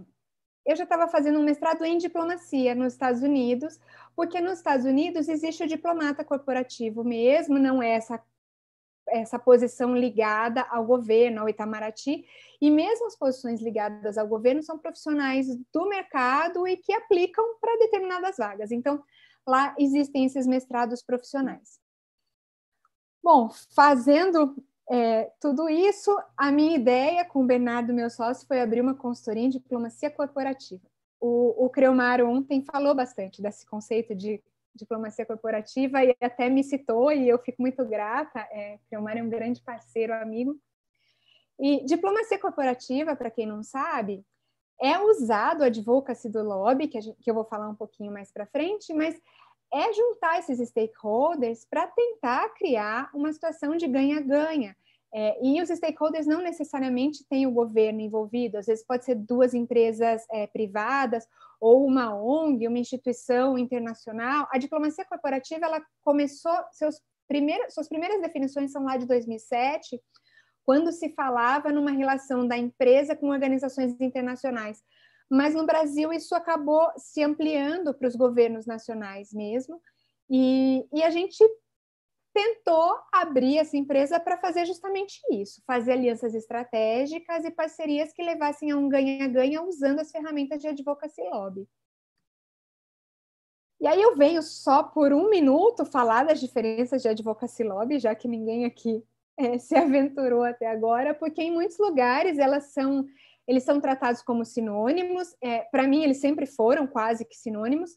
eu já estava fazendo um mestrado em diplomacia nos Estados Unidos, porque nos Estados Unidos existe o diplomata corporativo mesmo, não é essa essa posição ligada ao governo, ao Itamaraty, e mesmo as posições ligadas ao governo são profissionais do mercado e que aplicam para determinadas vagas. Então, lá existem esses mestrados profissionais. Bom, fazendo é, tudo isso, a minha ideia com o Bernardo, meu sócio, foi abrir uma consultoria em diplomacia corporativa. O, o Creomar ontem falou bastante desse conceito de diplomacia corporativa e até me citou e eu fico muito grata. É, Creomar é um grande parceiro, amigo. E diplomacia corporativa, para quem não sabe, é usado a advocacy do lobby, que, gente, que eu vou falar um pouquinho mais para frente, mas é juntar esses stakeholders para tentar criar uma situação de ganha-ganha. É, e os stakeholders não necessariamente têm o governo envolvido, às vezes pode ser duas empresas é, privadas ou uma ONG, uma instituição internacional. A diplomacia corporativa ela começou seus primeiros, suas primeiras definições são lá de 2007, quando se falava numa relação da empresa com organizações internacionais. Mas no Brasil isso acabou se ampliando para os governos nacionais mesmo, e, e a gente tentou abrir essa empresa para fazer justamente isso, fazer alianças estratégicas e parcerias que levassem a um ganha-ganha usando as ferramentas de advocacy lobby. E aí eu venho só por um minuto falar das diferenças de advocacy lobby, já que ninguém aqui é, se aventurou até agora, porque em muitos lugares elas são eles são tratados como sinônimos. É, Para mim, eles sempre foram quase que sinônimos,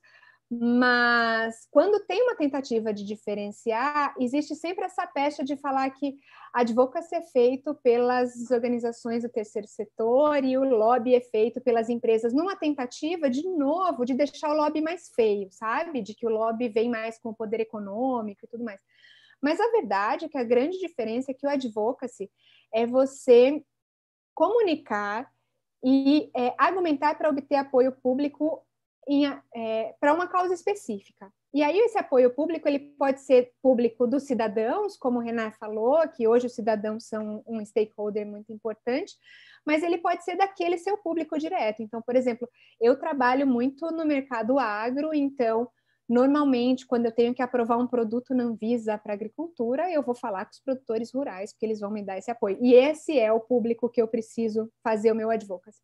mas quando tem uma tentativa de diferenciar, existe sempre essa pecha de falar que a advocacy é feito pelas organizações do terceiro setor e o lobby é feito pelas empresas, numa tentativa, de novo, de deixar o lobby mais feio, sabe? De que o lobby vem mais com o poder econômico e tudo mais. Mas a verdade é que a grande diferença é que o advocacy é você comunicar e é, argumentar para obter apoio público é, para uma causa específica. E aí esse apoio público ele pode ser público dos cidadãos, como o Renan falou, que hoje os cidadãos são um stakeholder muito importante, mas ele pode ser daquele seu público direto. Então, por exemplo, eu trabalho muito no mercado agro, então normalmente quando eu tenho que aprovar um produto não visa para agricultura, eu vou falar com os produtores rurais, porque eles vão me dar esse apoio. E esse é o público que eu preciso fazer o meu advocacy.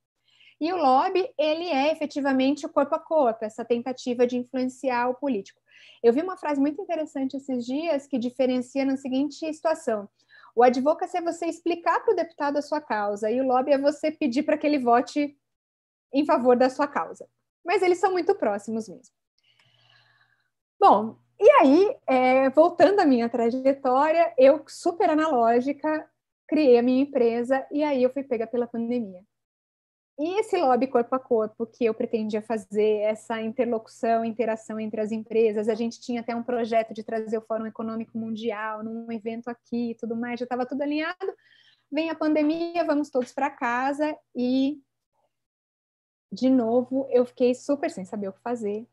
E o lobby, ele é efetivamente o corpo a corpo, essa tentativa de influenciar o político. Eu vi uma frase muito interessante esses dias que diferencia na seguinte situação. O advocacy é você explicar para o deputado a sua causa, e o lobby é você pedir para que ele vote em favor da sua causa. Mas eles são muito próximos mesmo. Bom, e aí, é, voltando à minha trajetória, eu, super analógica, criei a minha empresa e aí eu fui pega pela pandemia. E esse lobby corpo a corpo que eu pretendia fazer, essa interlocução, interação entre as empresas, a gente tinha até um projeto de trazer o Fórum Econômico Mundial num evento aqui e tudo mais, já estava tudo alinhado. Vem a pandemia, vamos todos para casa e, de novo, eu fiquei super sem saber o que fazer.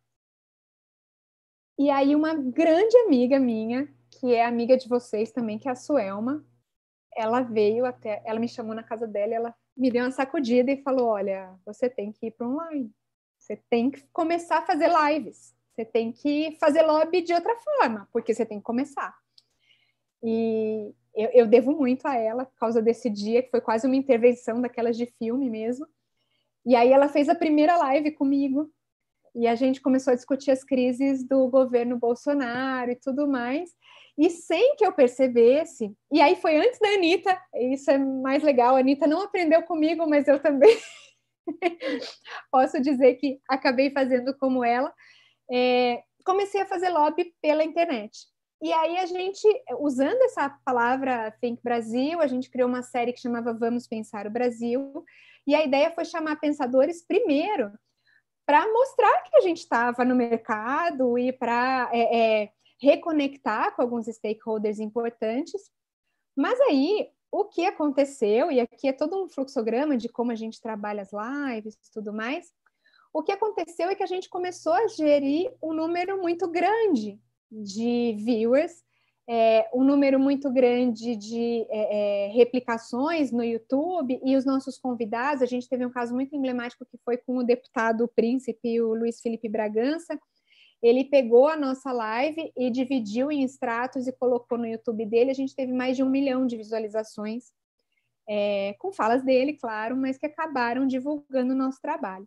E aí, uma grande amiga minha, que é amiga de vocês também, que é a Suelma, ela veio até, ela me chamou na casa dela e ela me deu uma sacudida e falou: Olha, você tem que ir para online, você tem que começar a fazer lives, você tem que fazer lobby de outra forma, porque você tem que começar. E eu, eu devo muito a ela por causa desse dia, que foi quase uma intervenção daquelas de filme mesmo. E aí ela fez a primeira live comigo, e a gente começou a discutir as crises do governo Bolsonaro e tudo mais. E sem que eu percebesse, e aí foi antes da Anitta, isso é mais legal, a Anitta não aprendeu comigo, mas eu também posso dizer que acabei fazendo como ela. É, comecei a fazer lobby pela internet. E aí a gente, usando essa palavra Think Brasil, a gente criou uma série que chamava Vamos Pensar o Brasil, e a ideia foi chamar pensadores primeiro para mostrar que a gente estava no mercado e para é, é, reconectar com alguns stakeholders importantes. Mas aí, o que aconteceu, e aqui é todo um fluxograma de como a gente trabalha as lives e tudo mais, o que aconteceu é que a gente começou a gerir um número muito grande de viewers, é, um número muito grande de é, é, replicações no YouTube, e os nossos convidados, a gente teve um caso muito emblemático que foi com o deputado príncipe, o Luiz Felipe Bragança, ele pegou a nossa live e dividiu em extratos e colocou no YouTube dele. A gente teve mais de um milhão de visualizações, é, com falas dele, claro, mas que acabaram divulgando o nosso trabalho.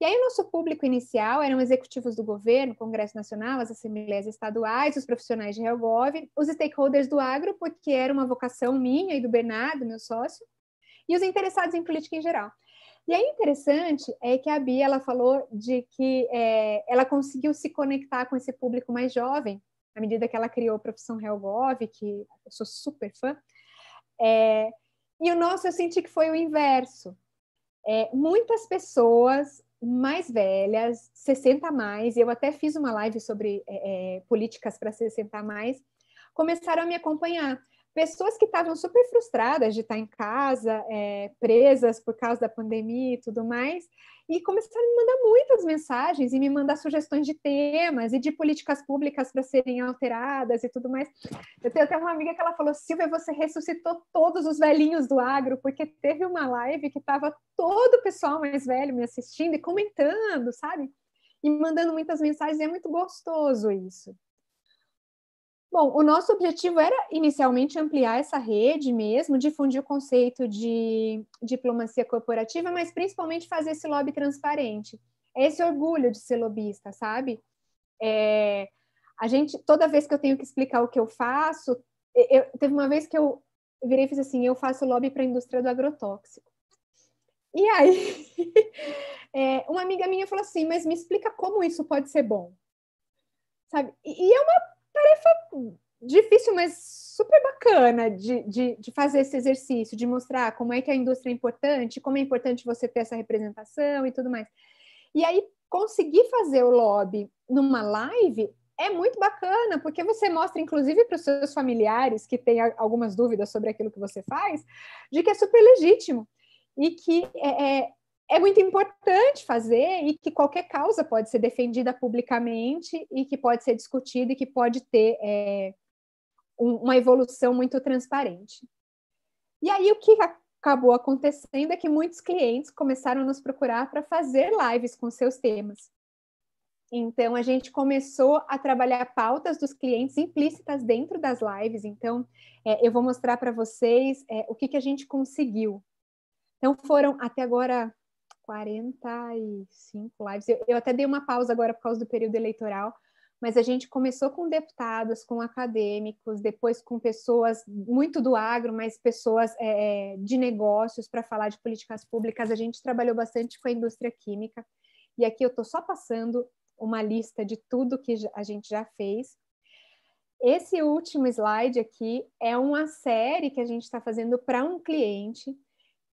E aí, o nosso público inicial eram executivos do governo, Congresso Nacional, as assembleias estaduais, os profissionais de Helgov, os stakeholders do agro, porque era uma vocação minha e do Bernardo, meu sócio, e os interessados em política em geral. E aí interessante é que a Bia ela falou de que é, ela conseguiu se conectar com esse público mais jovem à medida que ela criou a profissão Helgov, que eu sou super fã. É, e o nosso eu senti que foi o inverso. É, muitas pessoas mais velhas, 60 a mais, eu até fiz uma live sobre é, é políticas para 60 a mais, começaram a me acompanhar pessoas que estavam super frustradas de estar em casa, é, presas por causa da pandemia e tudo mais, e começaram a me mandar muitas mensagens e me mandar sugestões de temas e de políticas públicas para serem alteradas e tudo mais. Eu tenho até uma amiga que ela falou: Silvia, você ressuscitou todos os velhinhos do agro, porque teve uma live que estava todo o pessoal mais velho me assistindo e comentando, sabe? E mandando muitas mensagens, e é muito gostoso isso. Bom, o nosso objetivo era inicialmente ampliar essa rede mesmo, difundir o conceito de diplomacia corporativa, mas principalmente fazer esse lobby transparente. É esse orgulho de ser lobista, sabe? É, a gente, toda vez que eu tenho que explicar o que eu faço, eu, teve uma vez que eu virei e fiz assim: eu faço lobby para a indústria do agrotóxico. E aí, é, uma amiga minha falou assim: mas me explica como isso pode ser bom. Sabe? E, e é uma tarefa difícil, mas super bacana de, de, de, fazer esse exercício, de mostrar como é que a indústria é importante, como é importante você ter essa representação e tudo mais. E aí, conseguir fazer o lobby numa live é muito bacana, porque você mostra, inclusive, para os seus familiares que têm algumas dúvidas sobre aquilo que você faz, de que é super legítimo e que é, é é muito importante fazer e que qualquer causa pode ser defendida publicamente e que pode ser discutida e que pode ter é, um, uma evolução muito transparente. E aí o que acabou acontecendo é que muitos clientes começaram a nos procurar para fazer lives com seus temas. Então a gente começou a trabalhar pautas dos clientes implícitas dentro das lives. Então é, eu vou mostrar para vocês é, o que, que a gente conseguiu. Então foram até agora 45 lives. Eu, eu, até dei uma pausa agora por causa do período eleitoral, mas a gente começou com deputados, com acadêmicos, depois com pessoas muito do agro, mas pessoas é, é de negócios para falar de políticas públicas. A gente trabalhou bastante com a indústria química, e aqui eu estou só passando uma lista de tudo que a gente já fez. Esse último slide aqui é uma série que a gente está fazendo para um cliente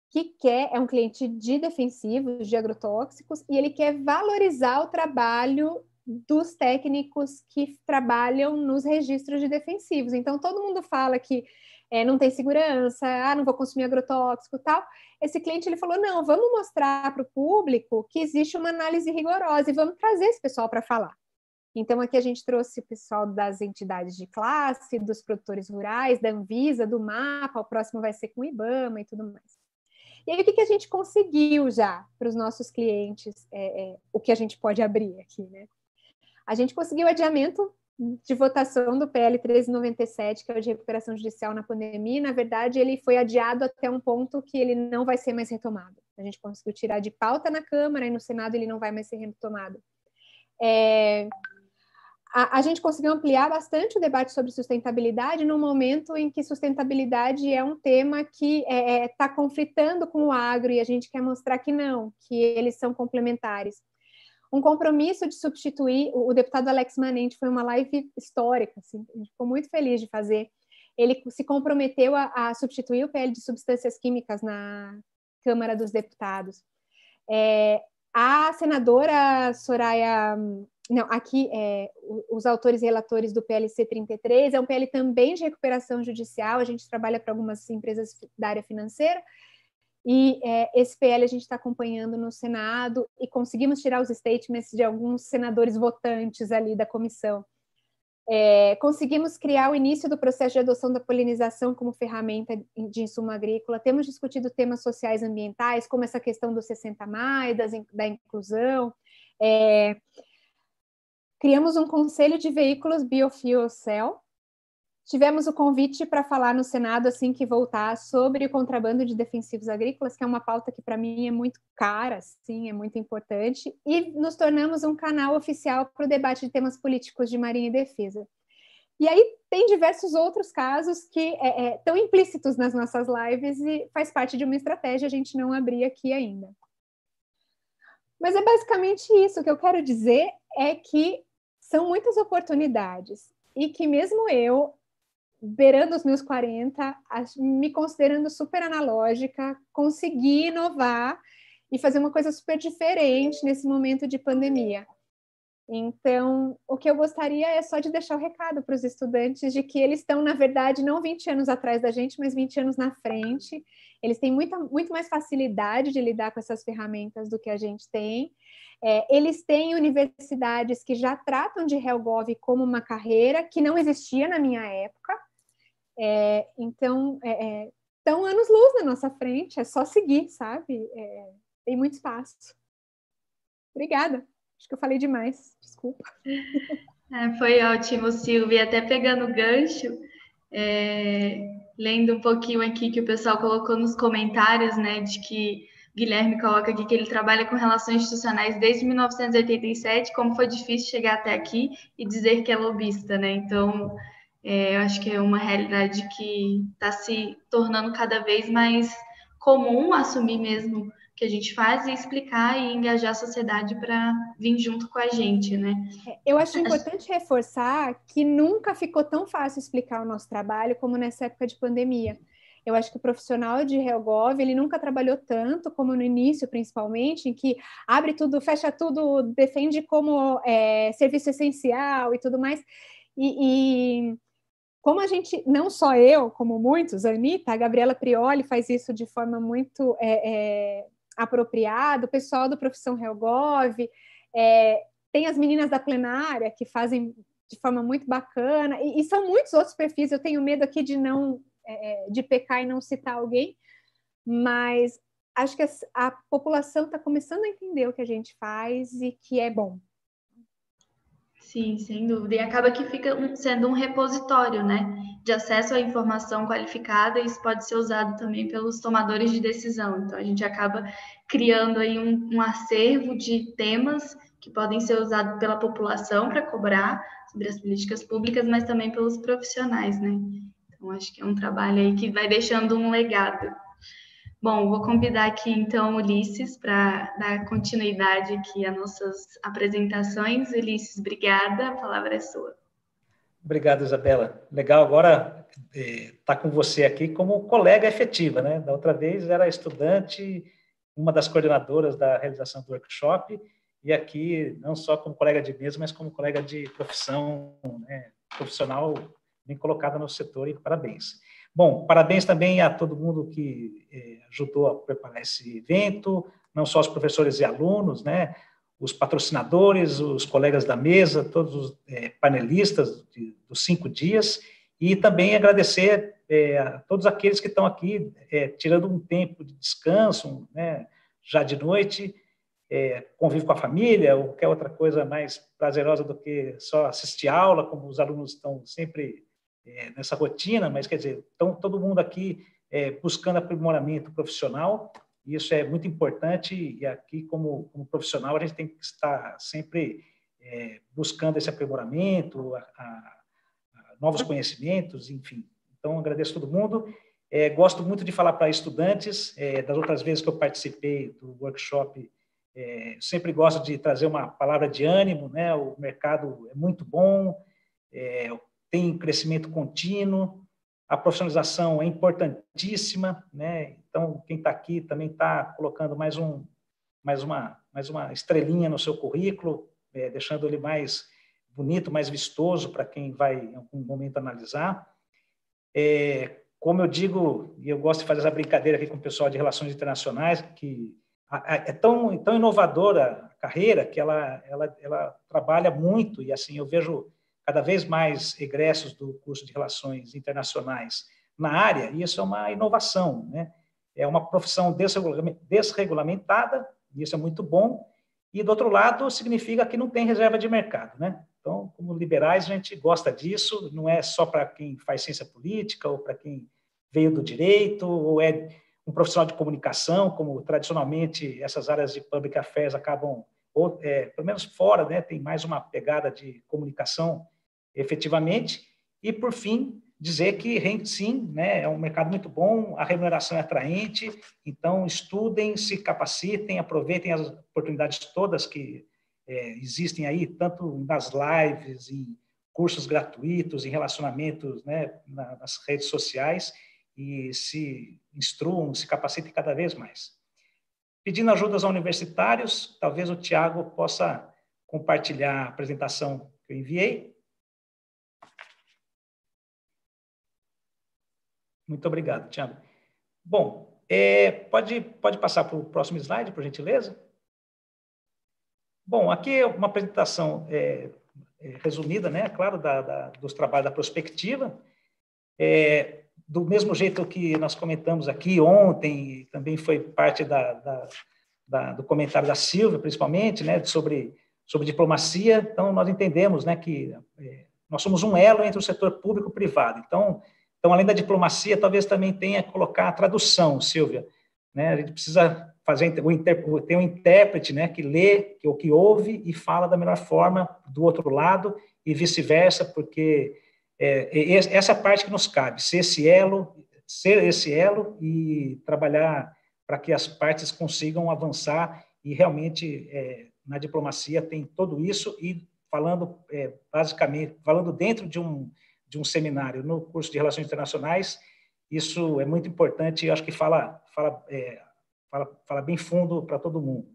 que quer, é um cliente de defensivos, de agrotóxicos, e ele quer valorizar o trabalho dos técnicos que trabalham nos registros de defensivos. Então, todo mundo fala que é, não tem segurança, ah, não vou consumir agrotóxico tal. Esse cliente ele falou: não, vamos mostrar para o público que existe uma análise rigorosa e vamos trazer esse pessoal para falar. Então, aqui a gente trouxe o pessoal das entidades de classe, dos produtores rurais, da Anvisa, do MAPA, o próximo vai ser com o IBAMA e tudo mais. E aí, o que, que a gente conseguiu já para os nossos clientes, é, é, o que a gente pode abrir aqui, né? A gente conseguiu adiamento de votação do PL 1397, que é o de recuperação judicial na pandemia, na verdade, ele foi adiado até um ponto que ele não vai ser mais retomado. A gente conseguiu tirar de pauta na Câmara e no Senado ele não vai mais ser retomado. É, a, a, gente conseguiu ampliar bastante o debate sobre sustentabilidade no momento em que sustentabilidade é um tema que está é, é tá conflitando com o agro e a gente quer mostrar que não, que eles são complementares. Um compromisso de substituir, o, o deputado Alex Manente foi uma live histórica, assim, a gente ficou muito feliz de fazer. Ele se comprometeu a, a substituir o PL de substâncias químicas na Câmara dos Deputados. É, a senadora Soraya não, aqui é, os autores e relatores do PLC 33 é um PL também de recuperação judicial. A gente trabalha para algumas empresas da área financeira e é, esse PL a gente está acompanhando no Senado e conseguimos tirar os statements de alguns senadores votantes ali da comissão. É, conseguimos criar o início do processo de adoção da polinização como ferramenta de insumo agrícola. Temos discutido temas sociais e ambientais, como essa questão dos 60 mais, das, da inclusão. É, criamos um conselho de veículos Biofuel Cell. Tivemos o convite para falar no Senado assim que voltar sobre o contrabando de defensivos agrícolas, que é uma pauta que para mim é muito cara, sim, é muito importante, e nos tornamos um canal oficial para o debate de temas políticos de marinha e defesa. E aí tem diversos outros casos que é, é, estão implícitos nas nossas lives e faz parte de uma estratégia a gente não abrir aqui ainda. Mas é basicamente isso. O que eu quero dizer é que são muitas oportunidades e que mesmo eu, beirando os meus 40, me considerando super analógica, consegui inovar e fazer uma coisa super diferente nesse momento de pandemia. Então, o que eu gostaria é só de deixar o recado para os estudantes de que eles estão, na verdade, não 20 anos atrás da gente, mas 20 anos na frente. Eles têm muita, muito mais facilidade de lidar com essas ferramentas do que a gente tem. É, eles têm universidades que já tratam de HellGov como uma carreira que não existia na minha época. É, então, é, é estão anos-luz na nossa frente, é só seguir, sabe? É, tem muito espaço. Obrigada. Acho que eu falei demais, desculpa. É, foi ótimo, Silvia. Até pegando o gancho, é, lendo um pouquinho aqui que o pessoal colocou nos comentários, né, de que Guilherme coloca aqui que ele trabalha com relações institucionais desde 1987, como foi difícil chegar até aqui e dizer que é lobista, né? Então, é, eu acho que é uma realidade que está se tornando cada vez mais comum assumir mesmo que a gente faz e explicar e engajar a sociedade para vir junto com a gente, né? É, eu acho importante reforçar que nunca ficou tão fácil explicar o nosso trabalho como nessa época de pandemia. Eu acho que o profissional de Helgov, ele nunca trabalhou tanto como no início, principalmente, em que abre tudo, fecha tudo, defende como é, serviço essencial e tudo mais. E, e como a gente, não só eu, como muitos, a Anitta, a Gabriela Prioli faz isso de forma muito é, é, apropriado, o pessoal do Profissão Helgov, é, tem as meninas da plenária que fazem de forma muito bacana, e, e são muitos outros perfis, eu tenho medo aqui de não, é, é de pecar e não citar alguém, mas acho que a, a população está começando a entender o que a gente faz e que é bom. Sim, sem dúvida. E acaba que fica sendo um repositório, né? De acesso à informação qualificada, e isso pode ser usado também pelos tomadores de decisão. Então, a gente acaba criando aí um, um acervo de temas que podem ser usados pela população para cobrar sobre as políticas públicas, mas também pelos profissionais, né? Então, acho que é um trabalho aí que vai deixando um legado. Bom, vou convidar aqui então Ulisses para dar continuidade aqui às nossas apresentações. Ulisses, obrigada, a palavra é sua. Obrigado, Isabela. Legal agora estar é, tá com você aqui como colega efetiva, né? Da outra vez era estudante, uma das coordenadoras da realização do workshop, e aqui não só como colega de mesa, mas como colega de profissão, né? profissional bem colocada no setor, e parabéns. Bom, parabéns também a todo mundo que eh, ajudou a preparar esse evento, não só os professores e alunos, né, os patrocinadores, os colegas da mesa, todos os eh, panelistas dos cinco dias, e também agradecer eh, a todos aqueles que estão aqui tirando um tempo de descanso, né, já de noite, convive com a família, ou qualquer outra coisa mais prazerosa do que só assistir aula, como os alunos estão sempre é, nessa rotina, mas quer dizer, estão todo mundo aqui é, buscando aprimoramento profissional, e isso é muito importante, e aqui, como, como profissional, a gente tem que estar sempre é, buscando esse aprimoramento, a, a, a novos conhecimentos, enfim. Então, agradeço a todo mundo. Gosto muito de falar para estudantes, das outras vezes que eu participei do workshop, sempre gosto de trazer uma palavra de ânimo, né? O mercado é muito bom, é, tem crescimento contínuo, a profissionalização é importantíssima, né? Então, quem está aqui também está colocando mais, um, mais, uma, mais uma estrelinha no seu currículo, é, deixando ele mais bonito, mais vistoso para quem vai em algum momento analisar. É, como eu digo, e eu gosto de fazer essa brincadeira aqui com o pessoal de relações internacionais, que é tão, tão inovadora a carreira que ela, ela, ela trabalha muito, e assim, eu vejo cada vez mais egressos do curso de Relações Internacionais na área, e isso é uma inovação, né? É uma profissão desregulamentada, e isso é muito bom, e do outro lado significa que não tem reserva de mercado, né? Então, como liberais, a gente gosta disso, não é só para quem faz ciência política ou para quem veio do direito ou é um profissional de comunicação, como tradicionalmente essas áreas de public affairs acabam, ou, é, pelo menos fora, né, tem mais uma pegada de comunicação efetivamente. E, por fim, dizer que sim, né, é um mercado muito bom, a remuneração é atraente, então estudem, se capacitem, aproveitem as oportunidades todas que é, existem aí, tanto nas lives, em cursos gratuitos, em relacionamentos né, nas redes sociais, e se instruam, se capacitem cada vez mais. Pedindo ajudas a universitários, talvez o Tiago possa compartilhar a apresentação que eu enviei. Muito obrigado, Tiago. Bom, é, pode, pode passar para o próximo slide, por gentileza? Bom, aqui é uma apresentação é, é, resumida, né, claro, da, da, dos trabalhos da prospectiva. É, do mesmo jeito que nós comentamos aqui ontem, também foi parte da, do comentário da Silvia, principalmente, né, sobre, sobre diplomacia. Então, nós entendemos né, que é, nós somos um elo entre o setor público e privado. Então, então, além da diplomacia, talvez também tenha que colocar a tradução, Silvia. Né? A gente precisa fazer o ter um intérprete né, que lê, ou que ouve e fala da melhor forma do outro lado e vice-versa, porque é, essa parte que nos cabe, ser esse elo, ser esse elo e trabalhar para que as partes consigam avançar e realmente é, na diplomacia tem tudo isso e falando é, basicamente, falando dentro de um de um seminário no curso de Relações Internacionais, isso é muito importante e acho que fala, fala, é, fala, fala bem fundo para todo mundo.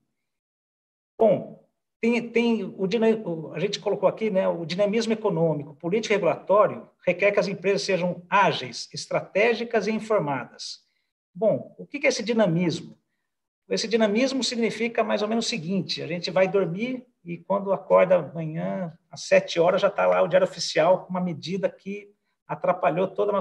Bom, tem, tem o, a gente colocou aqui, né, o dinamismo econômico, político e regulatório requer que as empresas sejam ágeis, estratégicas e informadas. Bom, o que é esse dinamismo? Esse dinamismo significa mais ou menos o seguinte: a gente vai dormir e quando acorda amanhã, às sete horas, já está lá o Diário Oficial com uma medida que atrapalhou todo o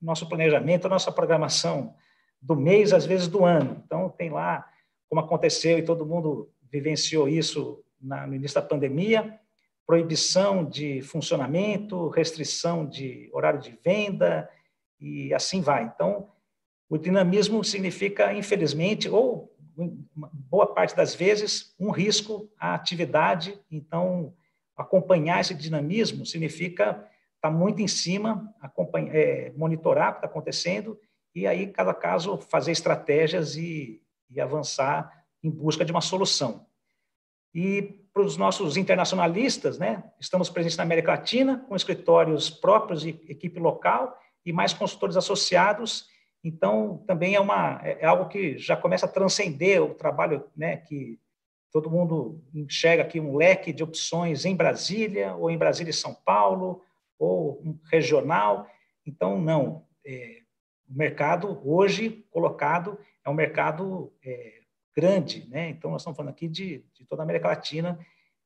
nosso, planejamento, a nossa programação do mês, às vezes do ano. Então, tem lá como aconteceu e todo mundo vivenciou isso na, no início da pandemia, proibição de funcionamento, restrição de horário de venda e assim vai. Então, o dinamismo significa, infelizmente, ou boa parte das vezes, um risco à atividade. Então, acompanhar esse dinamismo significa estar tá muito em cima, é, monitorar o que está acontecendo e aí, cada caso, fazer estratégias e, e avançar em busca de uma solução. E para os nossos internacionalistas, né, estamos presentes na América Latina, com escritórios próprios e equipe local, e mais consultores associados então, também é, uma, é, é algo que já começa a transcender o trabalho né, que todo mundo enxerga aqui um leque de opções em Brasília, ou em Brasília e São Paulo, ou regional. Então, não. É, o mercado, hoje colocado, é um mercado é, grande. Né? Então, nós estamos falando aqui de, de toda a América Latina,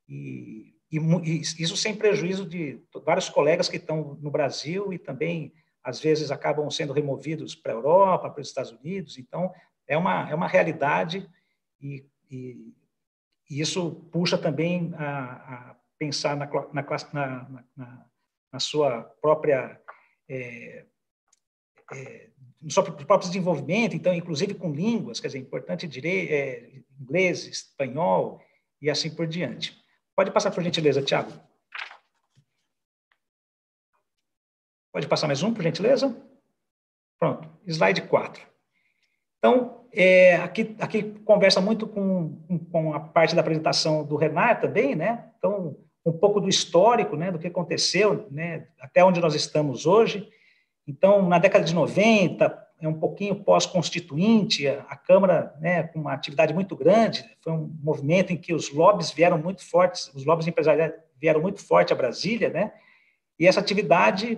e, e, e isso sem prejuízo de vários colegas que estão no Brasil e também às vezes acabam sendo removidos para a Europa, para os Estados Unidos. Então, é uma, é uma realidade e, e, e isso puxa também a, a pensar na, na, na, na, sua própria. É, é, no seu próprio desenvolvimento, então, inclusive com línguas, quer dizer, importante direito, é, inglês, espanhol e assim por diante. Pode passar, por gentileza, Tiago. Pode passar mais um, por gentileza? Pronto, slide 4. Então, é, aqui, aqui conversa muito com, com a parte da apresentação do Renato também, né? Então, um pouco do histórico, né, do que aconteceu, né, até onde nós estamos hoje. Então, na década de 90, é um pouquinho pós-constituinte, a, Câmara, né, com uma atividade muito grande, foi um movimento em que os lobbies vieram muito fortes, os lobbies empresariais vieram muito forte a Brasília, né? E essa atividade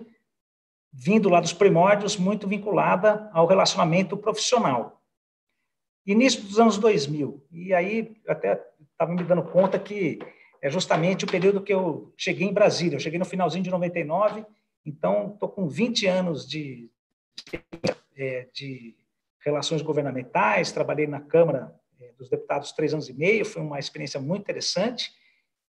vindo lá dos primórdios, muito vinculada ao relacionamento profissional. Início dos anos 2000, e aí até estava me dando conta que é justamente o período que eu cheguei em Brasília. Eu cheguei no finalzinho de 99, então estou com 20 anos de, de, é, de, relações governamentais, trabalhei na Câmara é, dos Deputados três anos e meio, foi uma experiência muito interessante,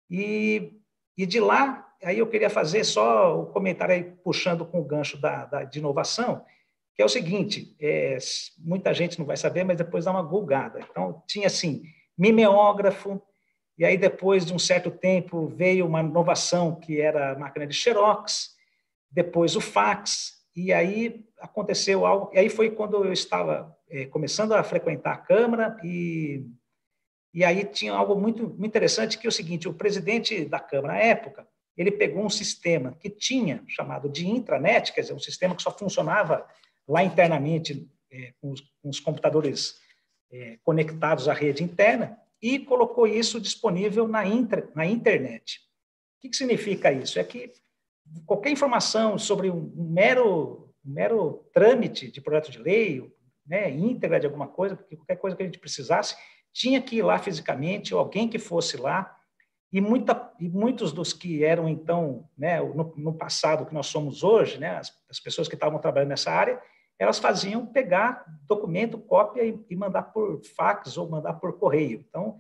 e E de lá, aí eu queria fazer só o comentário aí, puxando com o gancho da, da de inovação, que é o seguinte, é, muita gente não vai saber, mas depois dá uma gulgada. Então, tinha assim, mimeógrafo, e aí depois de um certo tempo veio uma inovação que era a máquina de xerox, depois o fax, e aí aconteceu algo, e aí foi quando eu estava é, começando a frequentar a Câmara, e, e aí tinha algo muito, muito interessante, que é o seguinte, o presidente da Câmara, na época, ele pegou um sistema que tinha, chamado de intranet, quer dizer, um sistema que só funcionava lá internamente, é, com, os, com, os, computadores é, conectados à rede interna, e colocou isso disponível na, intra, na internet. O que, que significa isso? É que qualquer informação sobre um, mero, um mero trâmite de projeto de lei, né, íntegra de alguma coisa, qualquer coisa que a gente precisasse, tinha que ir lá fisicamente, ou alguém que fosse lá, e, muita, e muitos dos que eram, então, né, no, no passado, que nós somos hoje, né, as, as pessoas que estavam trabalhando nessa área, elas faziam pegar documento, cópia e, e mandar por fax ou mandar por correio. Então,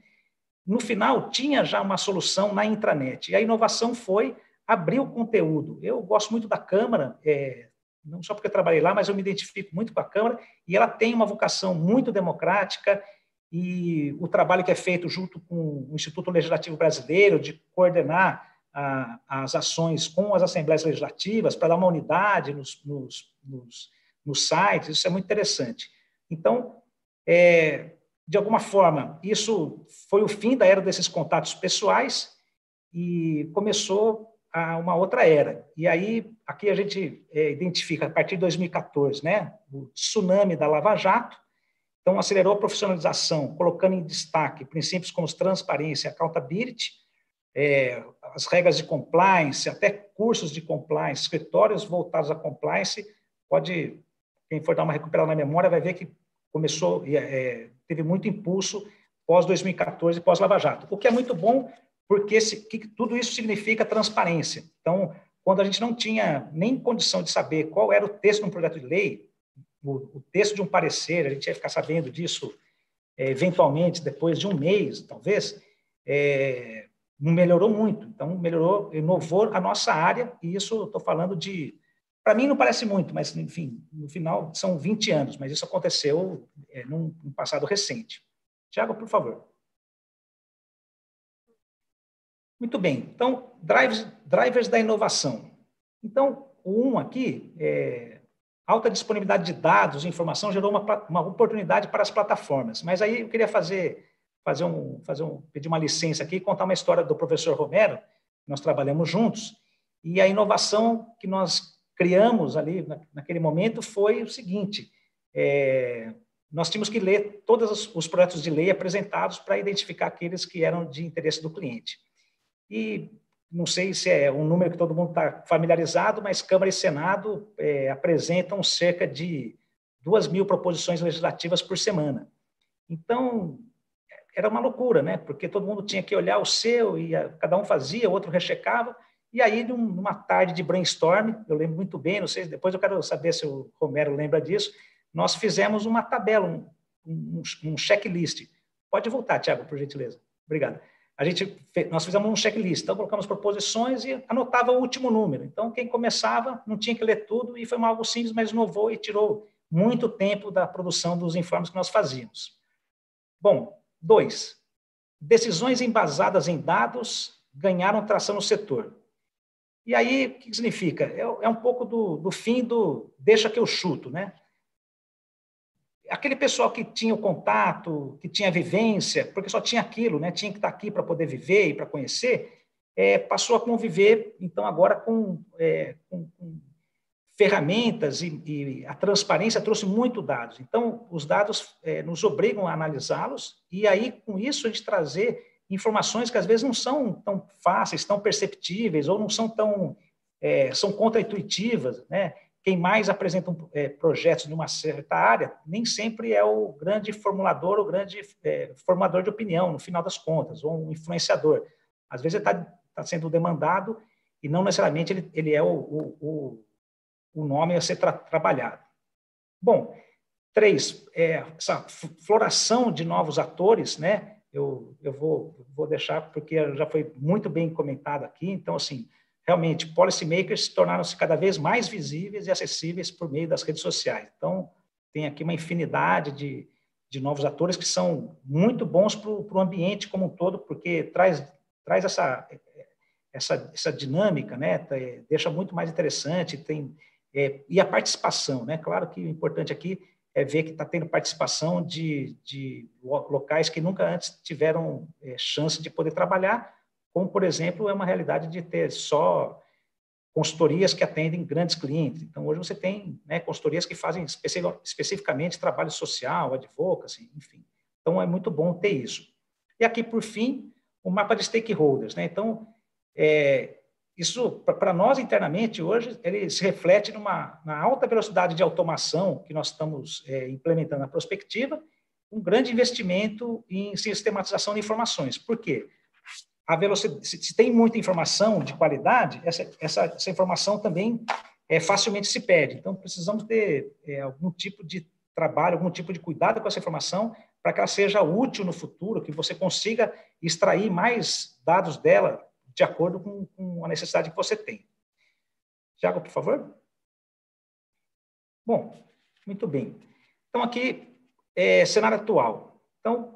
no final, tinha já uma solução na intranet. E a inovação foi abrir o conteúdo. Eu gosto muito da Câmara, é, não só porque eu trabalhei lá, mas eu me identifico muito com a Câmara, e ela tem uma vocação muito democrática, e o trabalho que é feito junto com o Instituto Legislativo Brasileiro, de coordenar a, as ações com as assembleias legislativas, para dar uma unidade nos, nos, nos nos sites, isso é muito interessante. Então, é, de alguma forma, isso foi o fim da era desses contatos pessoais e começou a uma outra era. E aí, aqui a gente é, identifica, a partir de 2014, né, o tsunami da Lava Jato, então acelerou a profissionalização, colocando em destaque princípios como transparência accountability, é, as regras de compliance, até cursos de compliance, escritórios voltados a compliance, pode quem for dar uma recuperada na memória vai ver que começou, é, teve muito impulso pós 2014 e pós Lava Jato, o que é muito bom porque esse, tudo isso significa transparência. Então, quando a gente não tinha nem condição de saber qual era o texto de um projeto de lei, o, texto de um parecer, a gente ia ficar sabendo disso é, eventualmente depois de um mês, talvez, é, melhorou muito. Então, melhorou, inovou a nossa área, e isso estou falando de para mim não parece muito, mas, enfim, no final são 20 anos, mas isso aconteceu é, num, num passado recente. Tiago, por favor. Muito bem. Então, drivers, drivers da inovação. Então, o um aqui, é, alta disponibilidade de dados e informação gerou uma, uma oportunidade para as plataformas. Mas aí eu queria fazer, fazer um, fazer um, pedir uma licença aqui e contar uma história do professor Romero, nós trabalhamos juntos, e a inovação que nós criamos ali naquele momento foi o seguinte: é, nós tínhamos que ler todos os projetos de lei apresentados para identificar aqueles que eram de interesse do cliente. E não sei se é um número que todo mundo está familiarizado, mas Câmara e Senado é, apresentam cerca de duas mil proposições legislativas por semana. Então, era uma loucura, né? Porque todo mundo tinha que olhar o seu e cada um fazia, o outro rechecava. E aí, numa tarde de brainstorm, eu lembro muito bem, não sei, depois eu quero saber se o Romero lembra disso, nós fizemos uma tabela, um, um, um checklist. Pode voltar, Tiago, por gentileza. Obrigado. A gente, nós fizemos um checklist, então colocamos proposições e anotava o último número. Então, quem começava não tinha que ler tudo e foi algo simples, mas inovou e tirou muito tempo da produção dos informes que nós fazíamos. Bom, dois, decisões embasadas em dados ganharam tração no setor. E aí, o que significa? É, é um pouco do, do fim do deixa que eu chuto, né? Aquele pessoal que tinha o contato, que tinha vivência, porque só tinha aquilo, né? Tinha que estar aqui para poder viver e para conhecer, é, passou a conviver, então, agora com, é, com, com ferramentas e, e, a transparência trouxe muito dados. Então, os dados é, nos obrigam a analisá-los e aí, com isso, a gente trazer informações que às vezes não são tão fáceis, tão perceptíveis, ou não são tão, é, são contraintuitivas, né? Quem mais apresenta é, projetos numa certa área, nem sempre é o grande formulador, o grande é, formador de opinião, no final das contas, ou um influenciador. Às vezes ele está tá sendo demandado e não necessariamente ele, ele é o, o, o, nome a ser tra trabalhado. Bom, três, é, essa floração de novos atores, né? eu, eu vou, vou deixar porque já foi muito bem comentado aqui. Então, assim, realmente, policymakers tornaram-se cada vez mais visíveis e acessíveis por meio das redes sociais. Então, tem aqui uma infinidade de, de novos atores que são muito bons para o ambiente como um todo, porque traz, traz essa, essa, essa dinâmica, né? Tá, é, deixa muito mais interessante, tem, é, e a participação, né? Claro que o importante aqui é ver que está tendo participação de, de locais que nunca antes tiveram é, chance de poder trabalhar, como, por exemplo, é uma realidade de ter só consultorias que atendem grandes clientes. Então, hoje você tem né, consultorias que fazem especificamente trabalho social, advocacy, enfim. Então, é muito bom ter isso. E aqui, por fim, o mapa de stakeholders. Né? Então, é, isso, para nós internamente, hoje, ele se reflete numa na alta velocidade de automação que nós estamos é, implementando na prospectiva, um grande investimento em sistematização de informações. Por quê? A velocidade, se tem muita informação de qualidade, essa, essa, essa informação também é, facilmente se perde. Então, precisamos ter é, algum tipo de trabalho, algum tipo de cuidado com essa informação para que ela seja útil no futuro, que você consiga extrair mais dados dela de acordo com, com a necessidade que você tem. Tiago, por favor. Bom, muito bem. Então, aqui, é, cenário atual. Então,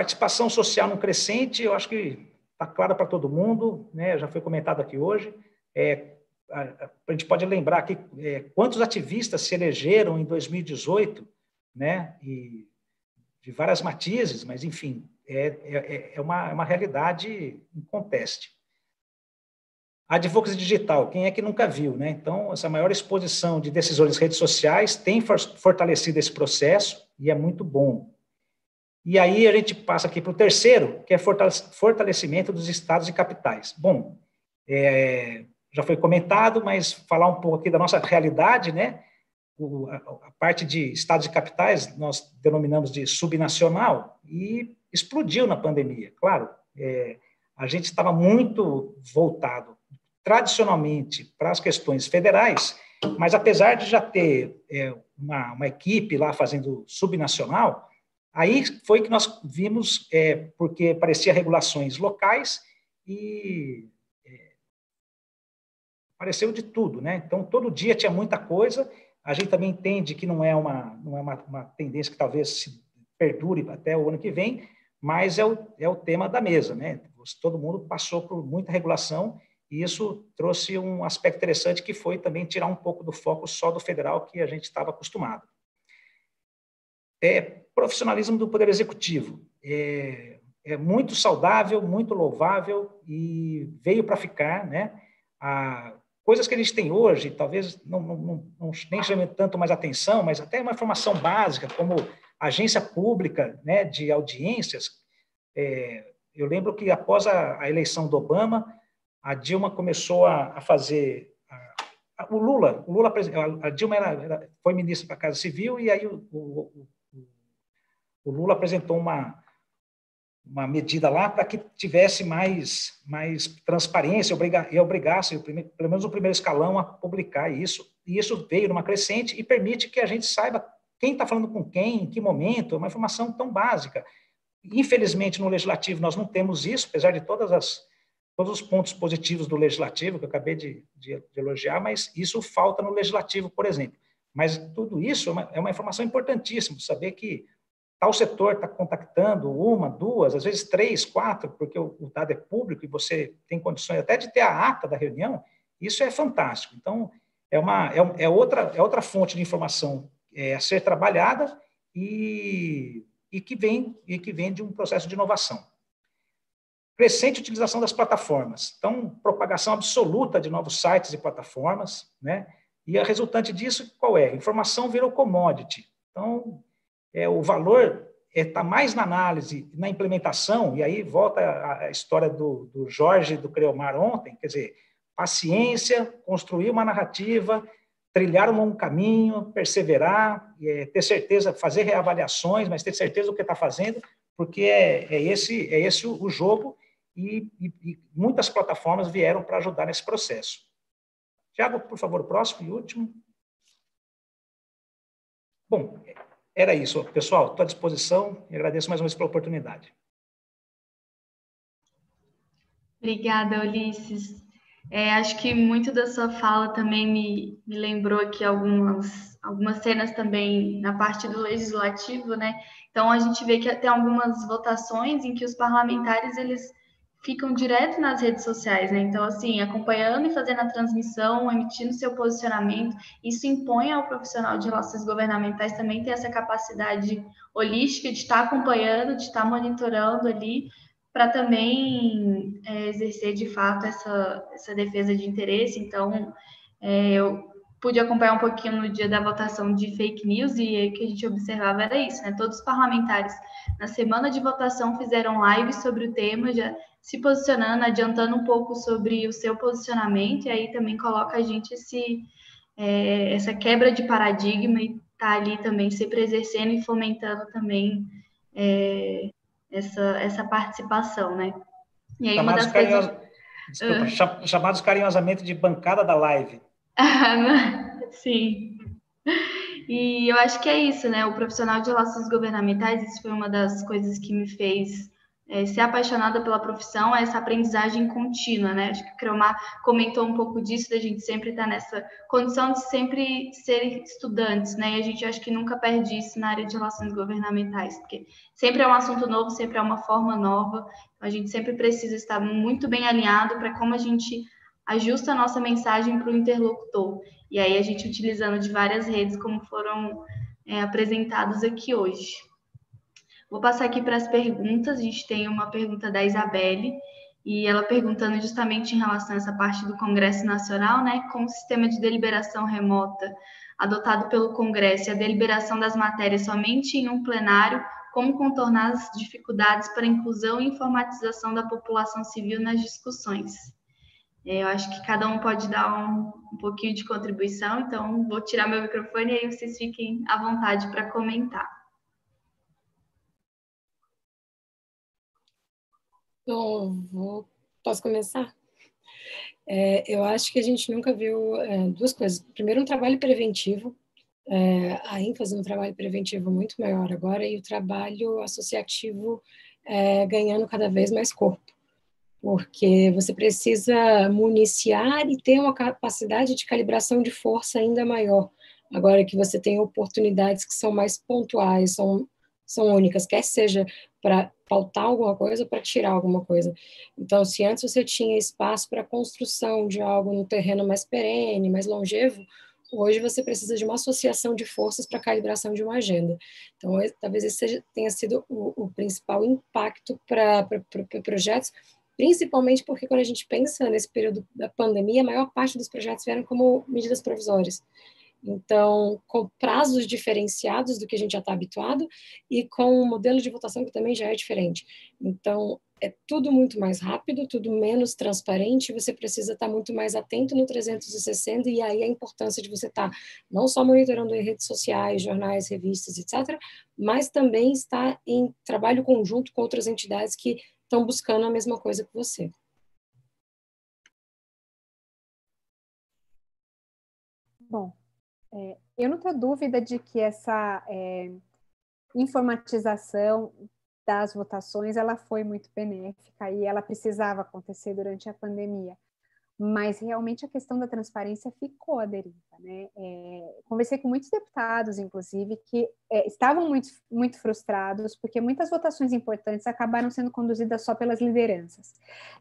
Participação social no crescente, eu acho que está claro para todo mundo, né? já foi comentado aqui hoje. É, a, a, gente pode lembrar aqui é, quantos ativistas se elegeram em 2018, né? e de várias matizes, mas, enfim, é, é, é uma, é uma realidade inconteste. A advocacy digital, quem é que nunca viu, né? Então, essa maior exposição de decisores em redes sociais tem fortalecido esse processo e é muito bom. E aí a gente passa aqui para o terceiro, que é fortalecimento dos estados e capitais. Bom, é, já foi comentado, mas falar um pouco aqui da nossa realidade, né? O, a, a, parte de estados e capitais nós denominamos de subnacional e explodiu na pandemia. Claro, é, a gente estava muito voltado tradicionalmente para as questões federais, mas apesar de já ter é, uma, uma equipe lá fazendo subnacional, Aí foi que nós vimos, é, porque parecia regulações locais e é, apareceu de tudo, né? Então, todo dia tinha muita coisa. A gente também entende que não é uma, não é uma, uma tendência que talvez se perdure até o ano que vem, mas é o, é o tema da mesa, né? Todo mundo passou por muita regulação e isso trouxe um aspecto interessante que foi também tirar um pouco do foco só do federal que a gente estava acostumado. É, profissionalismo do Poder Executivo. É, é muito saudável, muito louvável e veio para ficar, né? A, coisas que a gente tem hoje, talvez não, não, não, nem chame tanto mais atenção, mas até uma informação básica, como agência pública né, de audiências. É, eu lembro que após a, a, eleição do Obama, a Dilma começou a, a fazer. O Lula, o Lula, a Dilma era, era, foi ministra da Casa Civil e aí o, o Lula apresentou uma, uma medida lá para que tivesse mais, mais transparência e obrigasse, o primeiro, pelo menos o primeiro escalão, a publicar isso. E isso veio numa crescente e permite que a gente saiba quem está falando com quem, em que momento, é uma informação tão básica. Infelizmente, no legislativo, nós não temos isso, apesar de todas as, todos os pontos positivos do legislativo, que eu acabei de, de, de elogiar, mas isso falta no legislativo, por exemplo. Mas tudo isso é uma, é uma informação importantíssima, saber que tal setor está contactando uma, duas, às vezes três, quatro, porque o, o, dado é público e você tem condições até de ter a ata da reunião, isso é fantástico. Então, é, uma, é, é outra, é outra fonte de informação é, a ser trabalhada e, e, que vem, e que vem de um processo de inovação. Crescente utilização das plataformas. Então, propagação absoluta de novos sites e plataformas, né? E a resultante disso, qual é? Informação virou commodity. Então, é, o valor está é, tá mais na análise, na implementação, e aí volta a, a história do, do Jorge do Creomar ontem, quer dizer, paciência, construir uma narrativa, trilhar um caminho, perseverar, é, ter certeza, fazer reavaliações, mas ter certeza do que está fazendo, porque é, é, esse, é esse o, o jogo e, e, e, muitas plataformas vieram para ajudar nesse processo. Tiago, por favor, próximo e último. Bom, era isso. Pessoal, estou à disposição e agradeço mais uma vez pela oportunidade. Obrigada, Ulisses. É, acho que muito da sua fala também me, me lembrou aqui algumas, algumas cenas também na parte do legislativo, né? Então a gente vê que tem algumas votações em que os parlamentares eles ficam direto nas redes sociais, né? Então, assim, acompanhando e fazendo a transmissão, emitindo seu posicionamento, isso impõe ao profissional de relações governamentais também ter essa capacidade holística de estar acompanhando, de estar monitorando ali, para também é, exercer de fato essa, essa defesa de interesse. Então, é, eu pude acompanhar um pouquinho no dia da votação de fake news e o que a gente observava era isso, né? Todos os parlamentares na semana de votação fizeram lives sobre o tema, já se posicionando, adiantando um pouco sobre o seu posicionamento, e aí também coloca a gente esse, é, essa quebra de paradigma e tá ali também sempre exercendo e fomentando também é, essa, essa participação, né? E aí chamados uma das coisas... Desculpa, uh... chamados carinhosamente de bancada da live. Sim. E eu acho que é isso, né? O profissional de relações governamentais, isso foi uma das coisas que me fez é, ser apaixonada pela profissão, é essa aprendizagem contínua, né? Acho que o Cromar comentou um pouco disso, da gente sempre estar tá nessa condição de sempre ser estudantes, né? E a gente acho que nunca perde isso na área de relações governamentais, porque sempre é um assunto novo, sempre é uma forma nova, então a gente sempre precisa estar muito bem alinhado para como a gente ajusta a nossa mensagem para o interlocutor. E aí a gente utilizando de várias redes, como foram é, apresentados aqui hoje. Vou passar aqui para as perguntas. A gente tem uma pergunta da Isabelle, e ela perguntando justamente em relação a essa parte do Congresso Nacional, né, com o sistema de deliberação remota adotado pelo Congresso e a deliberação das matérias somente em um plenário, como contornar as dificuldades para a inclusão e informatização da população civil nas discussões. É, eu acho que cada um pode dar um, um pouquinho de contribuição, então vou tirar meu microfone e aí vocês fiquem à vontade para comentar. Bom, vou, posso começar? É, eu acho que a gente nunca viu é, duas coisas. Primeiro, um trabalho preventivo, é, a ênfase no trabalho preventivo muito maior agora e o trabalho associativo é, ganhando cada vez mais corpo, porque você precisa municiar e ter uma capacidade de calibração de força ainda maior. Agora que você tem oportunidades que são mais pontuais, são, são únicas, quer seja para pautar alguma coisa, para tirar alguma coisa. Então, se antes você tinha espaço para construção de algo no terreno mais perene, mais longevo, hoje você precisa de uma associação de forças para calibração de uma agenda. Então, talvez esse tenha sido o, o principal impacto para pro, projetos, principalmente porque quando a gente pensa nesse período da pandemia, a maior parte dos projetos vieram como medidas provisórias. Então, com prazos diferenciados do que a gente já está habituado e com um modelo de votação que também já é diferente. Então, é tudo muito mais rápido, tudo menos transparente, você precisa estar tá muito mais atento no 360 e aí a importância de você estar tá não só monitorando em redes sociais, jornais, revistas, etc., mas também estar em trabalho conjunto com outras entidades que estão buscando a mesma coisa que você. Bom, é, eu não tenho dúvida de que essa é, informatização das votações ela foi muito benéfica e ela precisava acontecer durante a pandemia mas realmente a questão da transparência ficou à deriva. Né? É, conversei com muitos deputados, inclusive, que é, estavam muito, muito frustrados, porque muitas votações importantes acabaram sendo conduzidas só pelas lideranças.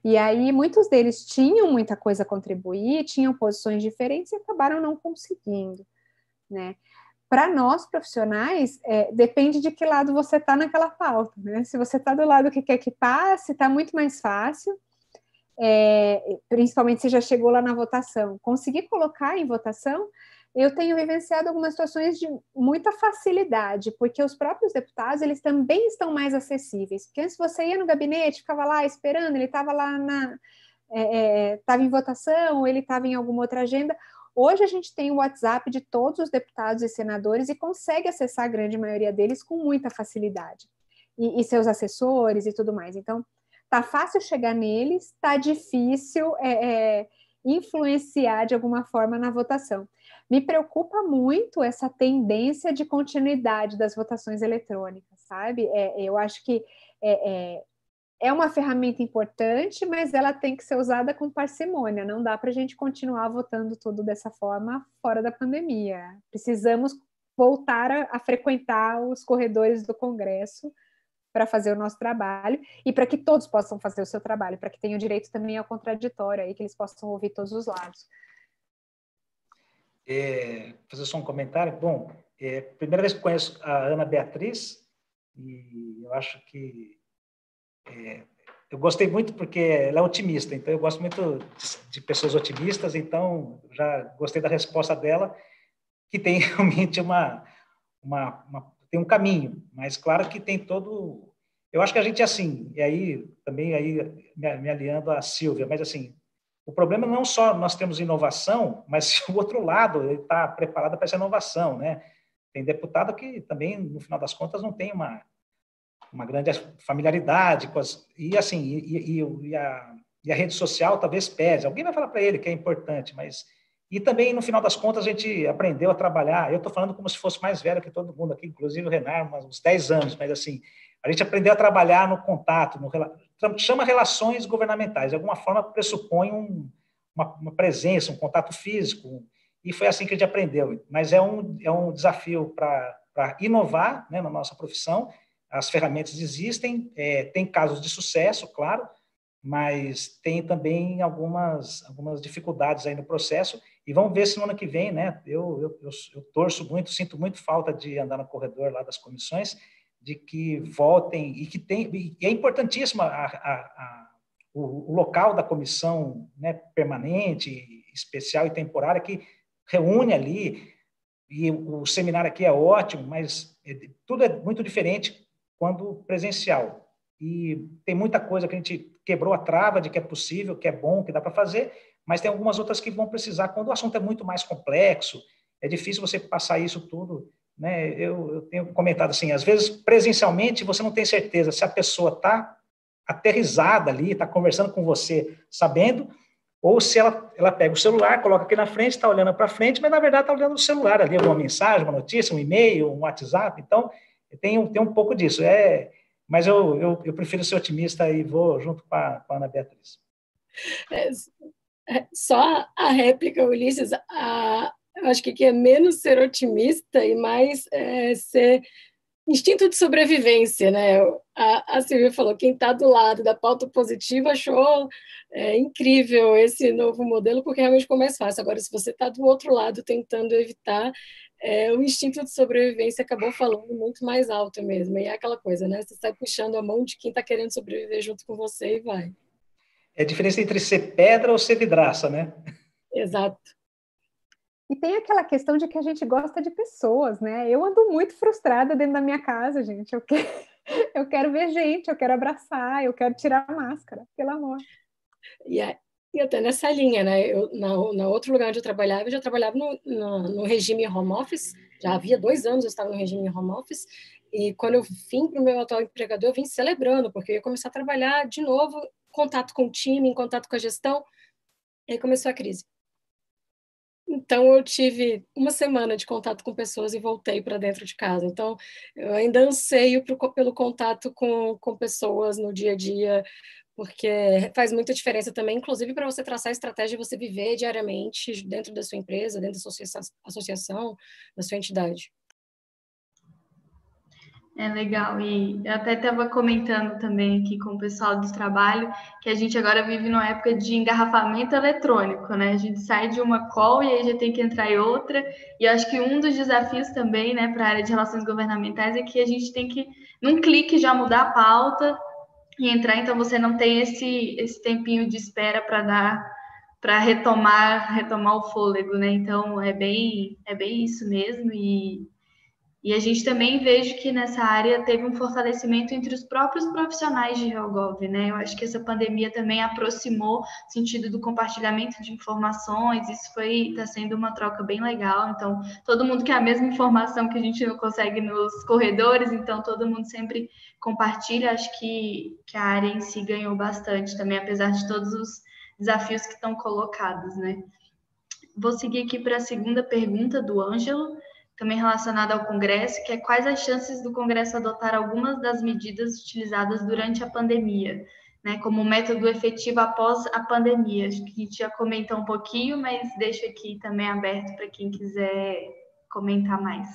E aí muitos deles tinham muita coisa a contribuir, tinham posições diferentes e acabaram não conseguindo né? Para nós profissionais, é, depende de que lado você está naquela pauta, né? Se você está do lado que quer que passe, está muito mais fácil, é, principalmente se já chegou lá na votação. Conseguir colocar em votação, eu tenho vivenciado algumas situações de muita facilidade, porque os próprios deputados, eles também estão mais acessíveis. Porque antes você ia no gabinete, ficava lá esperando, ele estava lá na... estava é, é em votação, ou ele estava em alguma outra agenda. Hoje a gente tem o WhatsApp de todos os deputados e senadores e consegue acessar a grande maioria deles com muita facilidade. E, e seus assessores e tudo mais. Então, tá fácil chegar neles, tá difícil é, é, influenciar de alguma forma na votação. Me preocupa muito essa tendência de continuidade das votações eletrônicas, sabe? É, eu acho que é, uma ferramenta importante, mas ela tem que ser usada com parcimônia. Não dá para a gente continuar votando tudo dessa forma fora da pandemia. Precisamos voltar a, a frequentar os corredores do Congresso para fazer o nosso trabalho e para que todos possam fazer o seu trabalho, para que tenham direito também ao contraditório, aí que eles possam ouvir todos os lados. É, fazer só um comentário. Bom, é primeira vez que conheço a Ana Beatriz e eu acho que é, eu gostei muito porque ela é otimista, então eu gosto muito de, de pessoas otimistas, então já gostei da resposta dela, que tem realmente uma, uma, uma tem um caminho, mas claro que tem todo. Eu acho que a gente é assim, e aí também aí me, me aliando a Silvia, mas assim, o problema não só nós temos inovação, mas o outro lado está preparado para essa inovação, né? Tem deputado que também, no final das contas, não tem uma, uma grande familiaridade com as, e assim e, e, e, a, e a rede social talvez pese. Alguém vai falar para ele que é importante, mas e também, no final das contas, a gente aprendeu a trabalhar. Eu estou falando como se fosse mais velho que todo mundo aqui, inclusive o Renan, uns 10 anos, mas assim, a gente aprendeu a trabalhar no contato, no, chama relações governamentais, de alguma forma pressupõe um, uma, uma, presença, um contato físico, e foi assim que a gente aprendeu. Mas é um, é um desafio para inovar né, na nossa profissão, as ferramentas existem, é, tem casos de sucesso, claro, mas tem também algumas, algumas dificuldades aí no processo, e vamos ver se no ano que vem, né? Eu, eu, eu, eu torço muito, sinto muito falta de andar no corredor lá das comissões, de que voltem e que tem. E é importantíssimo a, a, a, o, o, local da comissão né, permanente, especial e temporária que reúne ali. E o seminário aqui é ótimo, mas é, tudo é muito diferente quando presencial. E tem muita coisa que a gente quebrou a trava de que é possível, que é bom, que dá para fazer, mas tem algumas outras que vão precisar, quando o assunto é muito mais complexo, é difícil você passar isso tudo. Né? Eu, eu tenho comentado assim, às vezes presencialmente você não tem certeza se a pessoa está aterrizada ali, está conversando com você sabendo, ou se ela, ela pega o celular, coloca aqui na frente, está olhando para frente, mas na verdade está olhando o celular ali, uma mensagem, uma notícia, um e-mail, um WhatsApp. Então, tem, tem um pouco disso. É, mas eu, eu, eu prefiro ser otimista e vou junto com a, com a Ana Beatriz. É, só a réplica, Ulisses, a, acho que é menos ser otimista e mais é, ser instinto de sobrevivência, né? A, a Silvia falou, quem está do lado da pauta positiva achou é, incrível esse novo modelo, porque realmente ficou mais fácil. Agora, se você está do outro lado tentando evitar, é, o instinto de sobrevivência acabou falando muito mais alto mesmo. E é aquela coisa, né? Você sai puxando a mão de quem está querendo sobreviver junto com você e vai. É a diferença entre ser pedra ou ser vidraça, né? Exato. E tem aquela questão de que a gente gosta de pessoas, né? Eu ando muito frustrada dentro da minha casa, gente. Eu quero, eu quero ver gente, eu quero abraçar, eu quero tirar a máscara, pelo amor. E, é, e até nessa linha, né? Eu, na, na outro lugar onde eu trabalhava, eu já trabalhava no, no, no regime home office. Já havia dois anos eu estava no regime home office. E quando eu vim para o meu atual empregador, eu vim celebrando, porque eu ia começar a trabalhar de novo contato com o time, em contato com a gestão. E aí começou a crise. Então, eu tive uma semana de contato com pessoas e voltei para dentro de casa. Então, eu ainda anseio pro, pelo contato com, com pessoas no dia a dia, porque faz muita diferença também, inclusive para você traçar a estratégia e você viver diariamente dentro da sua empresa, dentro da sua associação, da sua entidade. É legal, e eu até estava comentando também aqui com o pessoal do trabalho que a gente agora vive numa época de engarrafamento eletrônico, né? A gente sai de uma call e aí já tem que entrar em outra, e eu acho que um dos desafios também, né, para a área de relações governamentais é que a gente tem que, num clique, já mudar a pauta e entrar, então você não tem esse, esse tempinho de espera para dar para retomar retomar o fôlego, né? Então é bem é bem isso mesmo e e a gente também vejo que nessa área teve um fortalecimento entre os próprios profissionais de RealGov, né? Eu acho que essa pandemia também aproximou o sentido do compartilhamento de informações, isso foi está sendo uma troca bem legal. Então, todo mundo quer a mesma informação que a gente não consegue nos corredores, então todo mundo sempre compartilha. Acho que, que a área em si ganhou bastante também, apesar de todos os desafios que estão colocados, né? Vou seguir aqui para a segunda pergunta do Ângelo, também relacionada ao Congresso, que é quais as chances do Congresso adotar algumas das medidas utilizadas durante a pandemia, né, como método efetivo após a pandemia. Acho que a gente já comentou um pouquinho, mas deixo aqui também aberto para quem quiser comentar mais.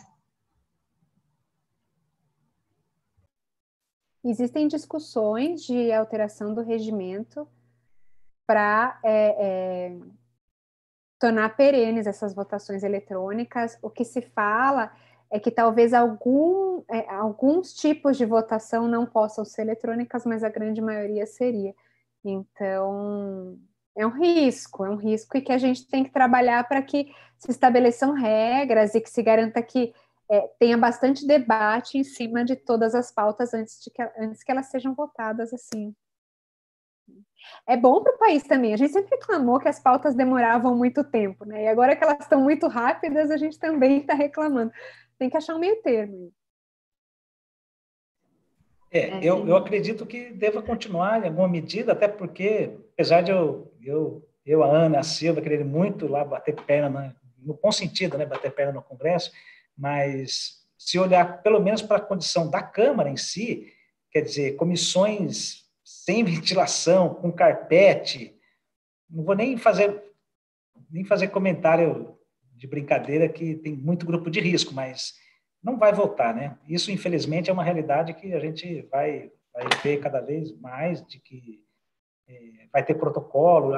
Existem discussões de alteração do regimento para é, é, tornar perenes essas votações eletrônicas. O que se fala é que talvez algum, é, alguns tipos de votação não possam ser eletrônicas, mas a grande maioria seria. Então, é um risco, é um risco e que a gente tem que trabalhar para que se estabeleçam regras e que se garanta que é, tenha bastante debate em cima de todas as pautas antes, de que, antes que elas sejam votadas assim. É bom para o país também. A gente sempre reclamou que as pautas demoravam muito tempo, né? E agora que elas estão muito rápidas, a gente também está reclamando. Tem que achar um meio termo. É, é, eu, eu acredito que deva continuar em alguma medida, até porque, apesar de eu, eu, eu a Ana, a Silva, querer muito lá bater perna, no bom sentido, né, bater perna no Congresso, mas se olhar pelo menos para a condição da Câmara em si, quer dizer, comissões sem ventilação, com carpete, não vou nem fazer nem fazer comentário de brincadeira que tem muito grupo de risco, mas não vai voltar, né? Isso, infelizmente, é uma realidade que a gente vai, vai ver cada vez mais, de que é, vai ter protocolo,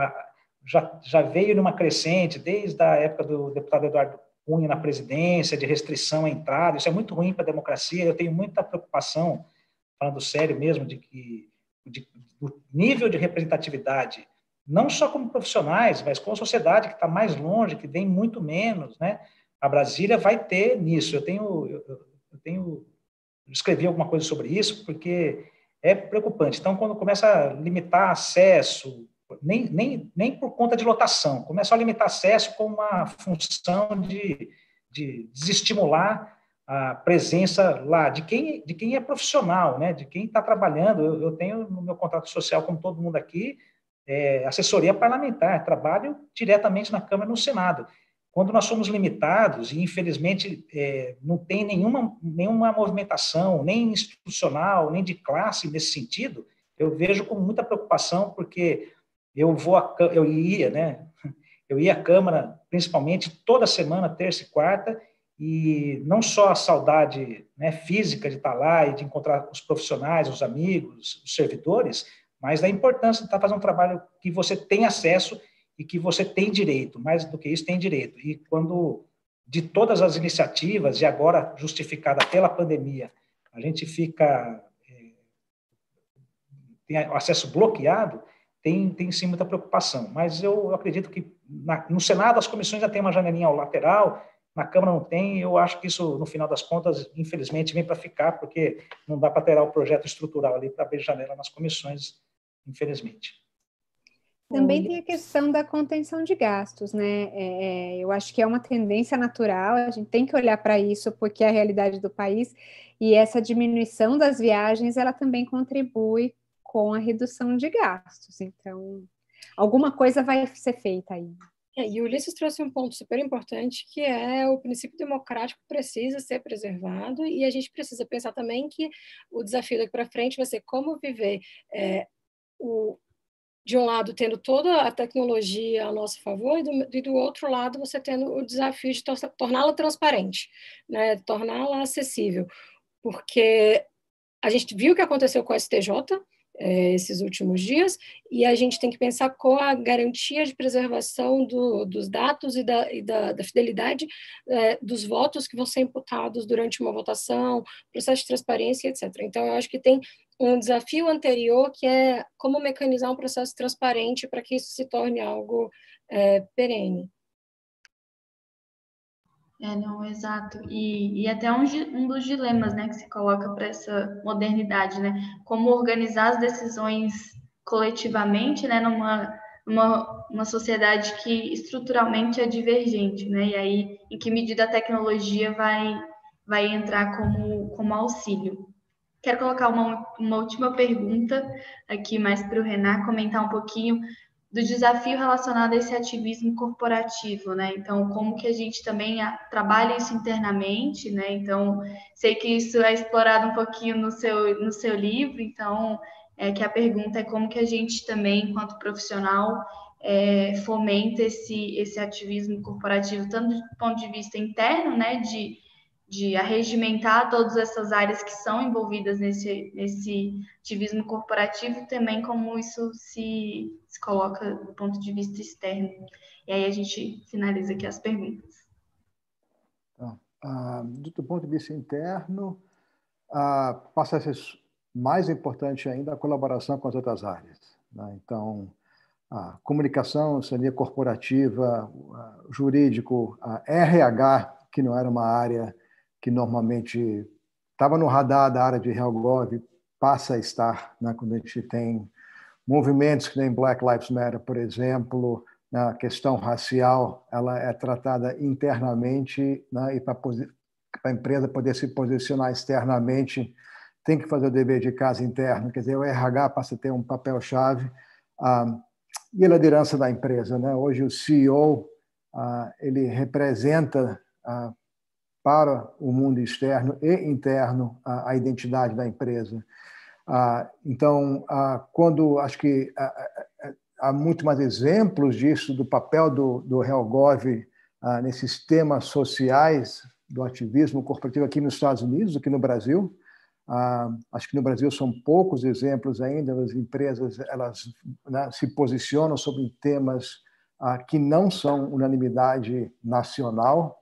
já, já veio numa crescente, desde a época do deputado Eduardo Cunha na presidência, de restrição à entrada, isso é muito ruim para a democracia, eu tenho muita preocupação, falando sério mesmo, de que de, do nível de representatividade, não só como profissionais, mas com a sociedade que está mais longe, que vem muito menos, né? A Brasília vai ter nisso. Eu tenho, eu, eu tenho, escrevi alguma coisa sobre isso porque é preocupante. Então, quando começa a limitar acesso, nem, nem, nem por conta de lotação, começa a limitar acesso com uma função de, de desestimular a presença lá de quem, de quem é profissional, né? de quem está trabalhando. Eu, eu, tenho no meu contrato social, como todo mundo aqui, é, assessoria parlamentar, trabalho diretamente na Câmara e no Senado. Quando nós somos limitados, e infelizmente é, não tem nenhuma, nenhuma movimentação, nem institucional, nem de classe nesse sentido, eu vejo com muita preocupação, porque eu vou a, eu ia, né? Eu ia à Câmara, principalmente toda semana, terça e quarta, e não só a saudade né, física de estar lá e de encontrar os profissionais, os amigos, os servidores, mas da importância de estar fazendo um trabalho que você tem acesso e que você tem direito, mais do que isso, tem direito. E quando, de todas as iniciativas, e agora justificada pela pandemia, a gente fica, é, tem acesso bloqueado, tem, tem sim muita preocupação. Mas eu acredito que na, no Senado as comissões já têm uma janelinha ao lateral, na Câmara não tem, eu acho que isso, no final das contas, infelizmente, vem para ficar, porque não dá para ter o projeto estrutural ali para abrir janela nas comissões, infelizmente. Também tem a questão da contenção de gastos, né? É, é, eu acho que é uma tendência natural, a gente tem que olhar para isso, porque é a realidade do país, e essa diminuição das viagens, ela também contribui com a redução de gastos. Então, alguma coisa vai ser feita aí. É, e o Ulisses trouxe um ponto super importante, que é o princípio democrático precisa ser preservado, e a gente precisa pensar também que o desafio daqui para frente vai ser como viver é, o, de um lado tendo toda a tecnologia a nosso favor e do, e do outro lado você tendo o desafio de torná-la transparente, né, torná-la acessível, porque a gente viu o que aconteceu com o STJ, é, esses últimos dias, e a gente tem que pensar com a garantia de preservação do, dos dados e da, e da, da fidelidade é, dos votos que vão ser imputados durante uma votação, processo de transparência, etc. Então, eu acho que tem um desafio anterior que é como mecanizar um processo transparente para que isso se torne algo é, perene. É, não, exato. E, e até um, um dos dilemas né, que se coloca para essa modernidade, né? Como organizar as decisões coletivamente, né, numa, uma sociedade que estruturalmente é divergente, né? E aí, em que medida a tecnologia vai, vai entrar como, como auxílio. Quero colocar uma, uma última pergunta aqui mais para o Renan comentar um pouquinho do desafio relacionado a esse ativismo corporativo, né? Então, como que a gente também trabalha isso internamente, né? Então, sei que isso é explorado um pouquinho no seu, no seu livro, então, é que a pergunta é como que a gente também, enquanto profissional, é, fomenta esse, esse ativismo corporativo, tanto do ponto de vista interno, né, de de arregimentar todas essas áreas que são envolvidas nesse, nesse ativismo corporativo, também como isso se, se coloca do ponto de vista externo. E aí a gente finaliza aqui as perguntas. Então, ah, do ponto de vista interno, ah, passa a ser mais importante ainda a colaboração com as outras áreas. Né? Então, a comunicação, saneamento corporativa, jurídico, a RH, que não era uma área que normalmente estava no radar da área de Helgov, passa a estar né, quando a gente tem movimentos que nem Black Lives Matter, por exemplo, né, a questão racial, ela é tratada internamente né, e para a empresa poder se posicionar externamente, tem que fazer o dever de casa interno, quer dizer, o RH passa a ter um papel-chave ah, e a liderança da empresa. Né? Hoje o CEO ah, ele representa ah, para o mundo externo e interno a, a identidade da empresa. Ah, então, ah, quando acho que ah, há muito mais exemplos disso do papel do, do Helgov nesses temas sociais do ativismo corporativo aqui nos Estados Unidos, aqui no Brasil. acho que no Brasil são poucos exemplos ainda. As empresas elas né, se posicionam sobre temas que não são unanimidade nacional.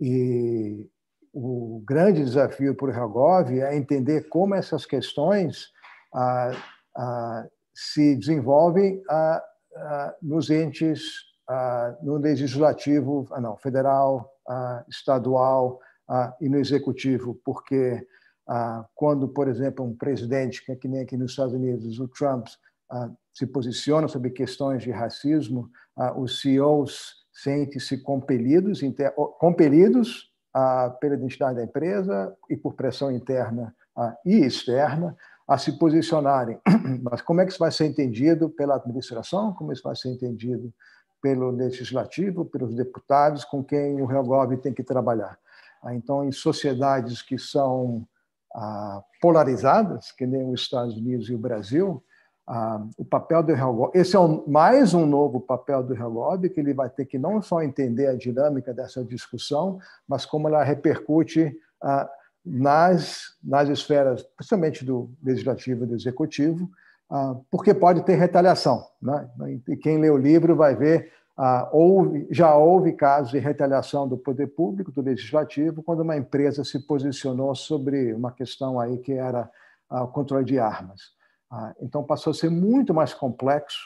E o grande desafio para o Rogov é entender como essas questões ah, ah, se desenvolvem ah, ah nos entes, ah, no legislativo, ah, não, federal, estadual e no executivo, porque quando, por exemplo, um presidente, que é que nem aqui nos Estados Unidos, o Trump, se posiciona sobre questões de racismo, os CEOs sentem-se compelidos, inter... compelidos a, pela identidade da empresa e por pressão interna a, e externa a se posicionarem. Mas como é que isso vai ser entendido pela administração? Como isso vai ser entendido pelo legislativo, pelos deputados com quem o Helgov tem que trabalhar? Ah, então, em sociedades que são ah, polarizadas, que nem os Estados Unidos e o Brasil, ah, o papel do Helgob. Esse é um, mais um novo papel do Helgob, que ele vai ter que não só entender a dinâmica dessa discussão, mas como ela repercute ah, nas, nas esferas, principalmente do legislativo e do executivo, ah, porque pode ter retaliação. Né? E quem lê o livro vai ver, houve, já houve casos de retaliação do poder público, do legislativo, quando uma empresa se posicionou sobre uma questão aí que era o controle de armas. Ah, então passou a ser muito mais complexo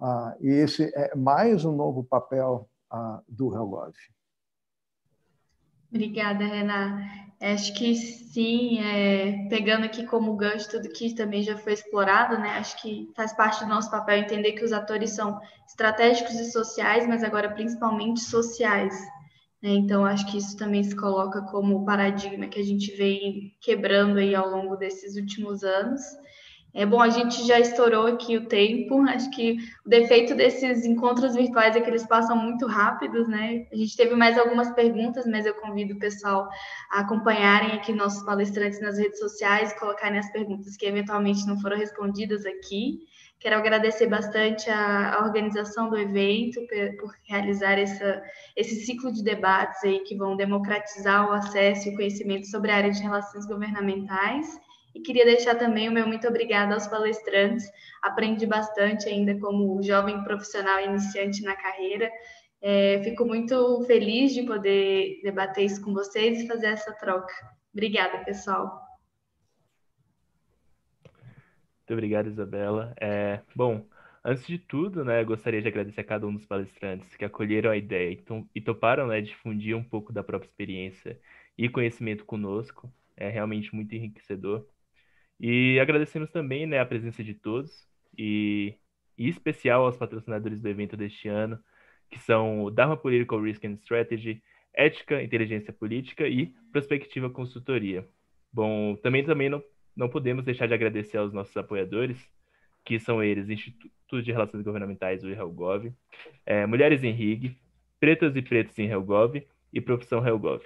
ah, e esse é mais um novo papel ah, do Helgov. Obrigada, Renan. Acho que sim, é, pegando aqui como gancho tudo que também já foi explorado, né? Acho que faz parte do nosso papel entender que os atores são estratégicos e sociais, mas agora principalmente sociais. Né? Então, acho que isso também se coloca como paradigma que a gente vem quebrando aí ao longo desses últimos anos. É bom, a gente já estourou aqui o tempo. Acho que o defeito desses encontros virtuais é que eles passam muito rápidos, né? A gente teve mais algumas perguntas, mas eu convido o pessoal a acompanharem aqui nossos palestrantes nas redes sociais, colocarem as perguntas que eventualmente não foram respondidas aqui. Quero agradecer bastante a, a organização do evento por, por realizar essa, esse ciclo de debates aí que vão democratizar o acesso e o conhecimento sobre a área de relações governamentais. E queria deixar também o meu muito obrigada aos palestrantes. Aprendi bastante ainda como jovem profissional iniciante na carreira. É, fico muito feliz de poder debater isso com vocês e fazer essa troca. Obrigada, pessoal. Muito obrigado, Isabela. É, bom, antes de tudo, né, gostaria de agradecer a cada um dos palestrantes que acolheram a ideia e, toparam né, difundir um pouco da própria experiência e conhecimento conosco. É realmente muito enriquecedor. E agradecemos também né, a presença de todos, e, em especial aos patrocinadores do evento deste ano, que são o Dharma Political Risk and Strategy, Ética, Inteligência Política e Prospectiva Consultoria. Bom, também, também não, não podemos deixar de agradecer aos nossos apoiadores, que são eles Instituto de Relações Governamentais, o IRELGOV, é, Mulheres em RIG, Pretas e Pretos em RELGOV e Profissão RELGOV.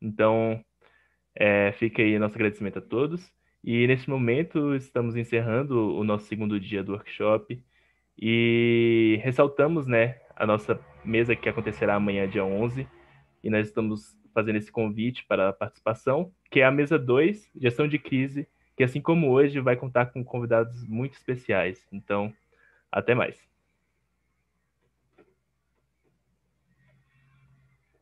Então, é, fica aí nosso agradecimento a todos. E neste momento estamos encerrando o nosso segundo dia do workshop e ressaltamos né, a nossa mesa que acontecerá amanhã, dia 11, e nós estamos fazendo esse convite para a participação, que é a mesa 2, gestão de crise, que assim como hoje vai contar com convidados muito especiais. Então, até mais.